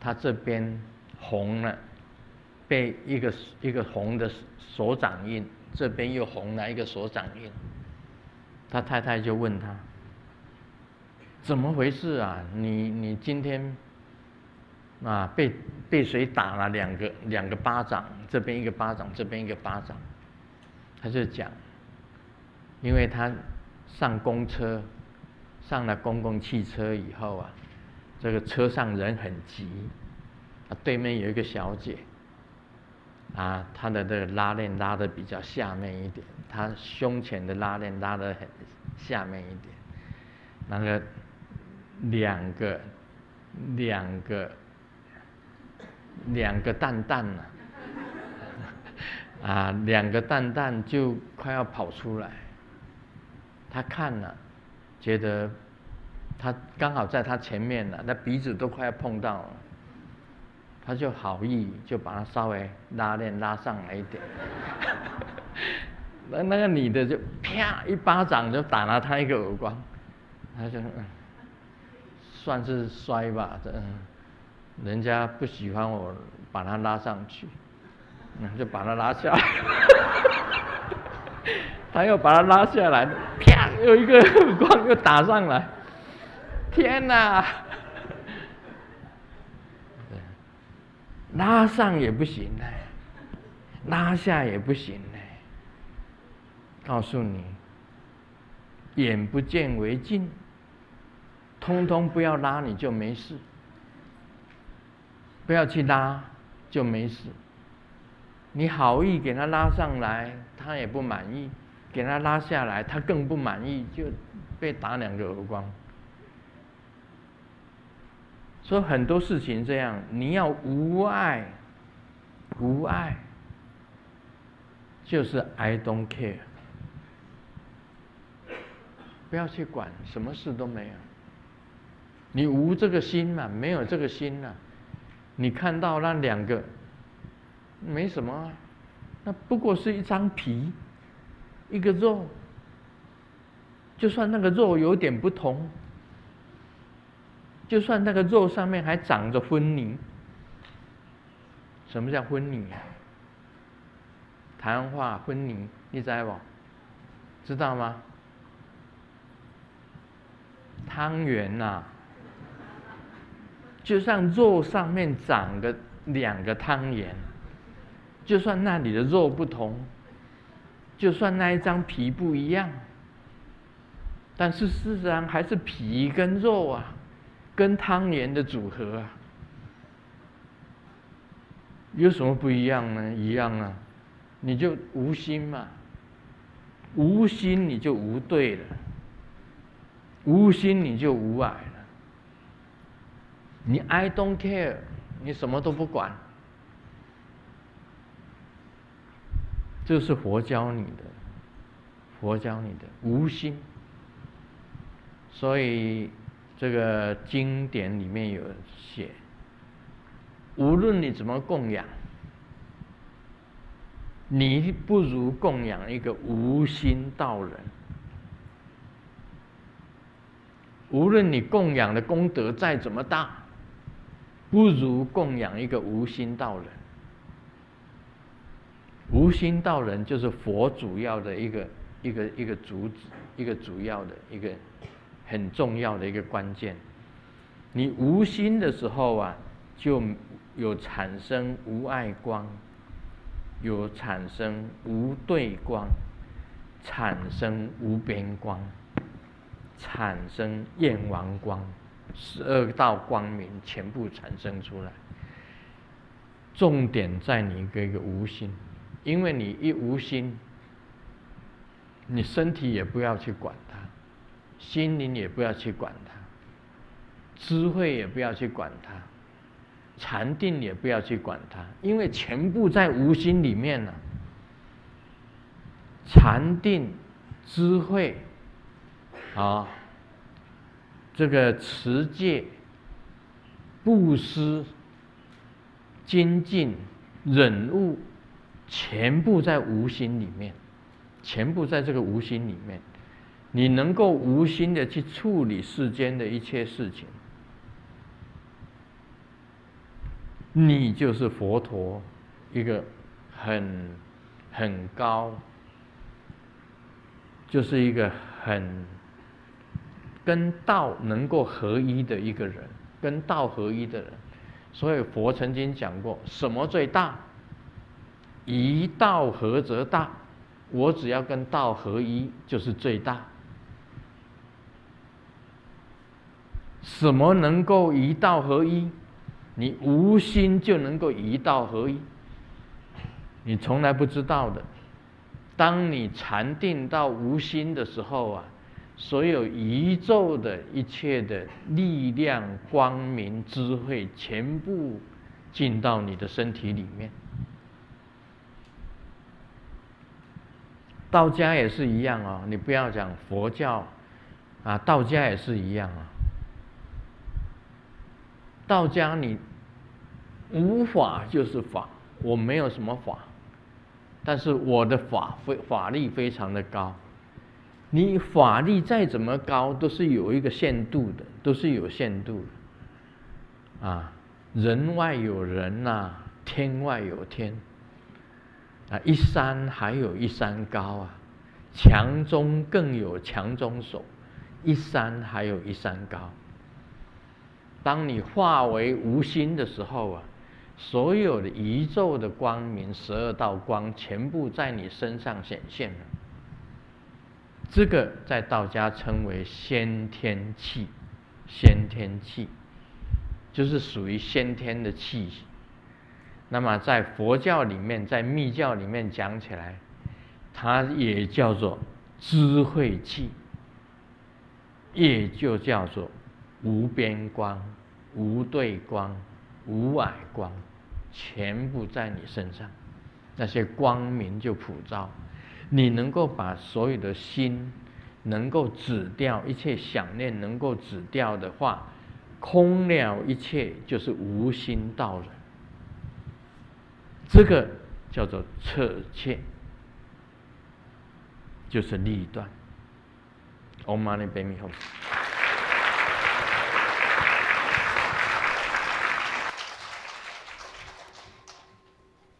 他这边红了，被一个一个红的手掌印，这边又红了一个手掌印。他太太就问他：“怎么回事啊？你你今天啊被被谁打了两个两个巴掌？这边一个巴掌，这边一个巴掌。”他就讲：“因为他上公车，上了公共汽车以后啊，这个车上人很急，啊对面有一个小姐。”啊，他的这个拉链拉的比较下面一点，他胸前的拉链拉的很下面一点，那个两个两个两个蛋蛋呢，啊，两个蛋蛋就快要跑出来，他看了，觉得他刚好在他前面了，那鼻子都快要碰到了。他就好意，就把他稍微拉链拉上来一点。那那个女的就啪一巴掌就打了他一个耳光，他就算是摔吧，这人家不喜欢我把他拉上去，那就把他拉下来。他又把他拉下来，啪有一个 光又打上来，天哪！拉上也不行呢，拉下也不行呢。告诉你，眼不见为净，通通不要拉，你就没事。不要去拉，就没事。你好意给他拉上来，他也不满意；给他拉下来，他更不满意，就被打两个耳光。所以很多事情这样，你要无爱，无爱，就是 I don't care，不要去管，什么事都没有。你无这个心嘛，没有这个心呐，你看到那两个。没什么，啊那不过是一张皮，一个肉。就算那个肉有点不同，就算那个肉上面还长着荤泥。什么叫荤泥啊？台湾话荤泥，你知不？知道吗？汤圆呐，就像肉上面长个两个汤圆。就算那里的肉不同，就算那一张皮不一样，但是事实上还是皮跟肉啊，跟汤圆的组合啊，有什么不一样呢？一样啊，你就无心嘛，无心你就无对了，无心你就无爱了，你 I don't care，你什么都不管。这是佛教你的，佛教你的无心。所以这个经典里面有写，无论你怎么供养，你不如供养一个无心道人。无论你供养的功德再怎么大，不如供养一个无心道人。无心道人就是佛主要的一个一个一个主旨，一个主要的一个很重要的一个关键。你无心的时候啊，就有产生无爱光，有产生无对光，产生无边光，产生焰王光，十二道光明全部产生出来。重点在你一个无心。因为你一无心，你身体也不要去管它，心灵也不要去管它，智慧也不要去管它，禅定也不要去管它，因为全部在无心里面了。禅定、智慧，啊，这个持戒、布施、精进、忍悟。全部在无心里面，全部在这个无心里面，你能够无心的去处理世间的一切事情，你就是佛陀一个很很高，就是一个很跟道能够合一的一个人，跟道合一的人。所以佛曾经讲过，什么最大？一道合则大，我只要跟道合一，就是最大。什么能够一道合一？你无心就能够一道合一。你从来不知道的，当你禅定到无心的时候啊，所有宇宙的一切的力量、光明、智慧，全部进到你的身体里面。道家也是一样哦，你不要讲佛教，啊，道家也是一样啊。道家你无法就是法，我没有什么法，但是我的法非法力非常的高。你法力再怎么高，都是有一个限度的，都是有限度的。啊，人外有人呐，天外有天。啊，一山还有一山高啊，强中更有强中手，一山还有一山高。当你化为无心的时候啊，所有的宇宙的光明，十二道光全部在你身上显现了。这个在道家称为先天气，先天气就是属于先天的气息。那么在佛教里面，在密教里面讲起来，它也叫做智慧气，也就叫做无边光、无对光、无碍光，全部在你身上，那些光明就普照。你能够把所有的心能够止掉一切想念，能够止掉的话，空了一切就是无心道人。这个叫做彻切，就是立断。Om Mani Padme Hum。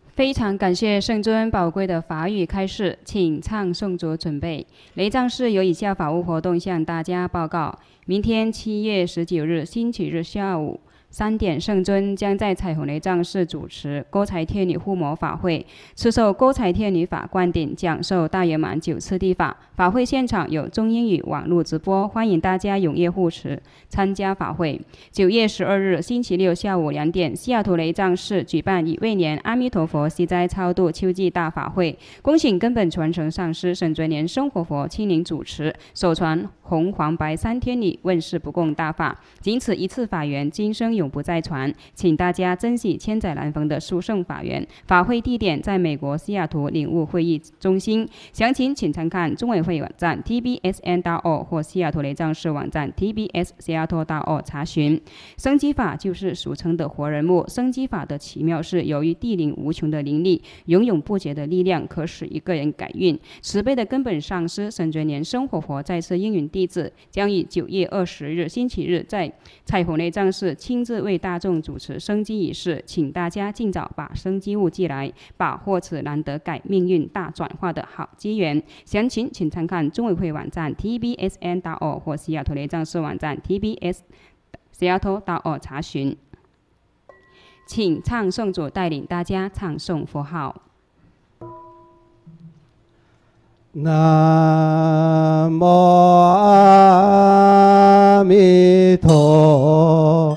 非常感谢圣尊宝贵的法语开示，请唱诵组准备。雷藏寺有以下法务活动向大家报告：明天七月十九日星期日下午。三点，圣尊将在彩虹雷藏寺主持郭才天女护魔法会，持受郭才天女法灌顶，讲授大圆满九次地法。法会现场有中英语网络直播，欢迎大家踊跃护持参加法会。九月十二日星期六下午两点，西雅图雷藏寺举办以未年阿弥陀佛西斋超度秋季大法会，恭请根本传承上师沈尊年生活佛亲临主持，首传红黄白三天女问世不共大法，仅此一次法缘，今生。永不再传，请大家珍惜千载难逢的殊胜法缘。法会地点在美国西雅图领悟会议中心，详情请参看中委会网站 tbsn.org 或西雅图雷藏寺网站 tbs.seattle.org 查询。生机法就是俗称的活人墓。生机法的奇妙是，由于地灵无穷的灵力，永永不竭的力量，可使一个人改运。慈悲的根本上师沈觉年生活佛再次应允弟子，将于九月二十日星期日在彩虹雷藏寺亲自。是为大众主持生机仪式，请大家尽早把生机物寄来，把握此难得改命运大转化的好机缘。详情请参看中委会网站 tbsn.org 或西雅图雷藏寺网站 tbs.seattle.org 查询。请唱诵组带领大家唱诵佛号。南无阿弥陀。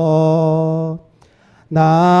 南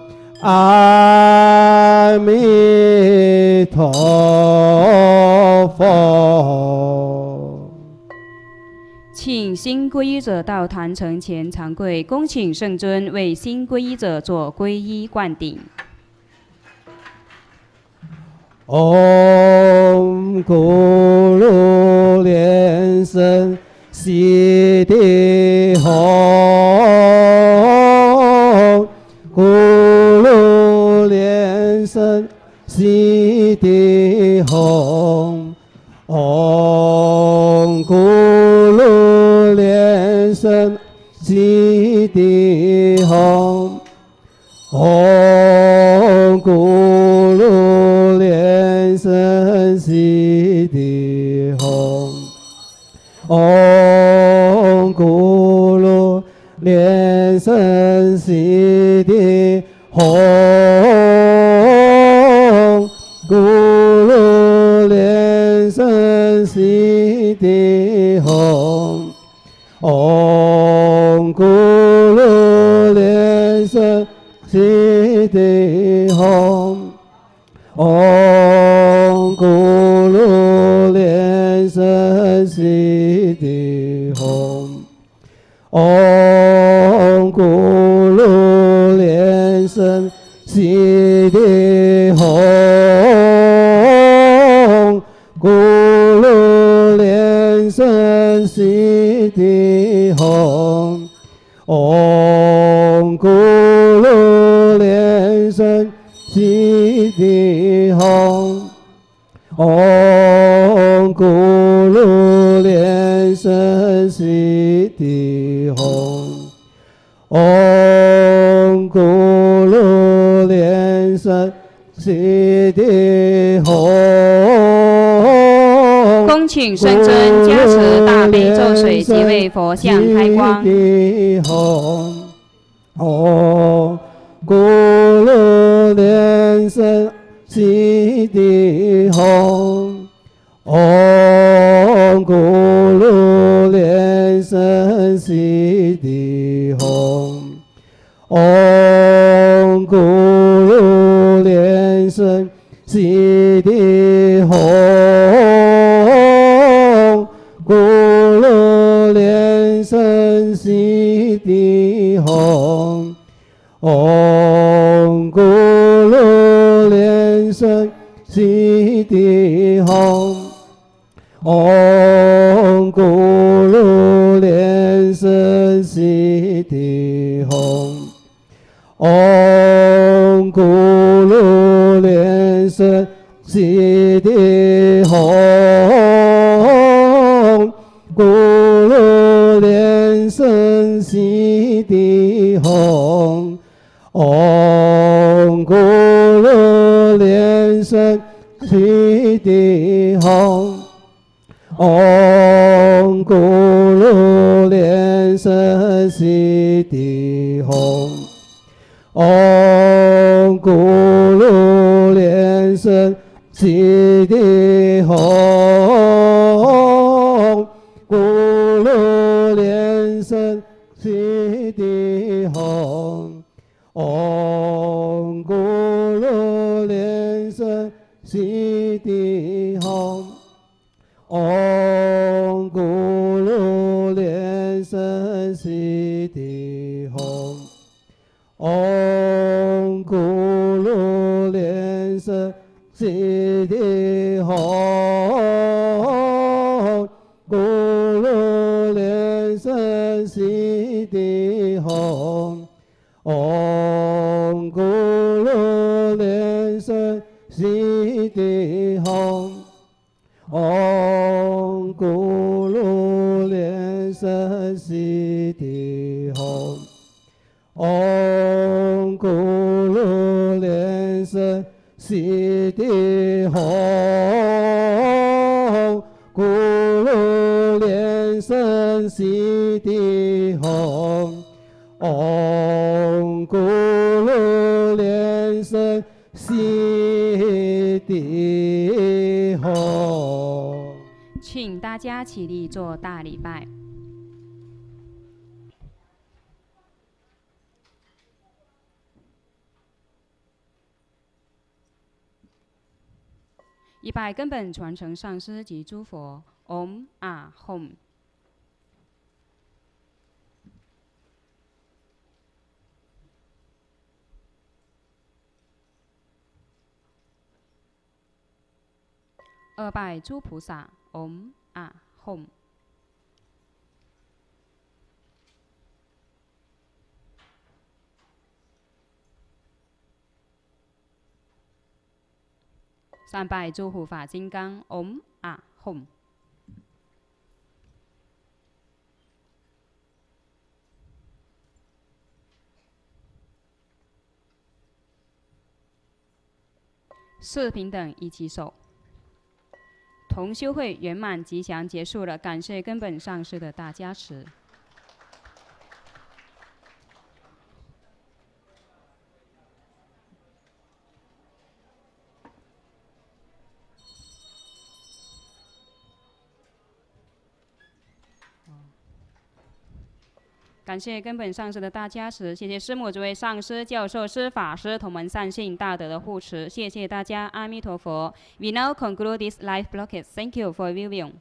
阿弥陀佛，请新皈依者到坛城前长跪，恭请圣尊为新皈依者做皈依灌顶。唵咕噜连悉地吽。Oh, 一拜根本传承上师及诸佛，Om 啊 Hom。二拜诸菩萨，Om 啊 Hom。三拜诸护法金刚，Om 啊 Hom。四平等一起手。同修会圆满吉祥结束了，感谢根本上师的大加持。感谢根本上师的大家持，谢谢师母这位上师、教授师、法师同门善信大德的护持，谢谢大家，阿弥陀佛。We now conclude this live broadcast. Thank you for viewing.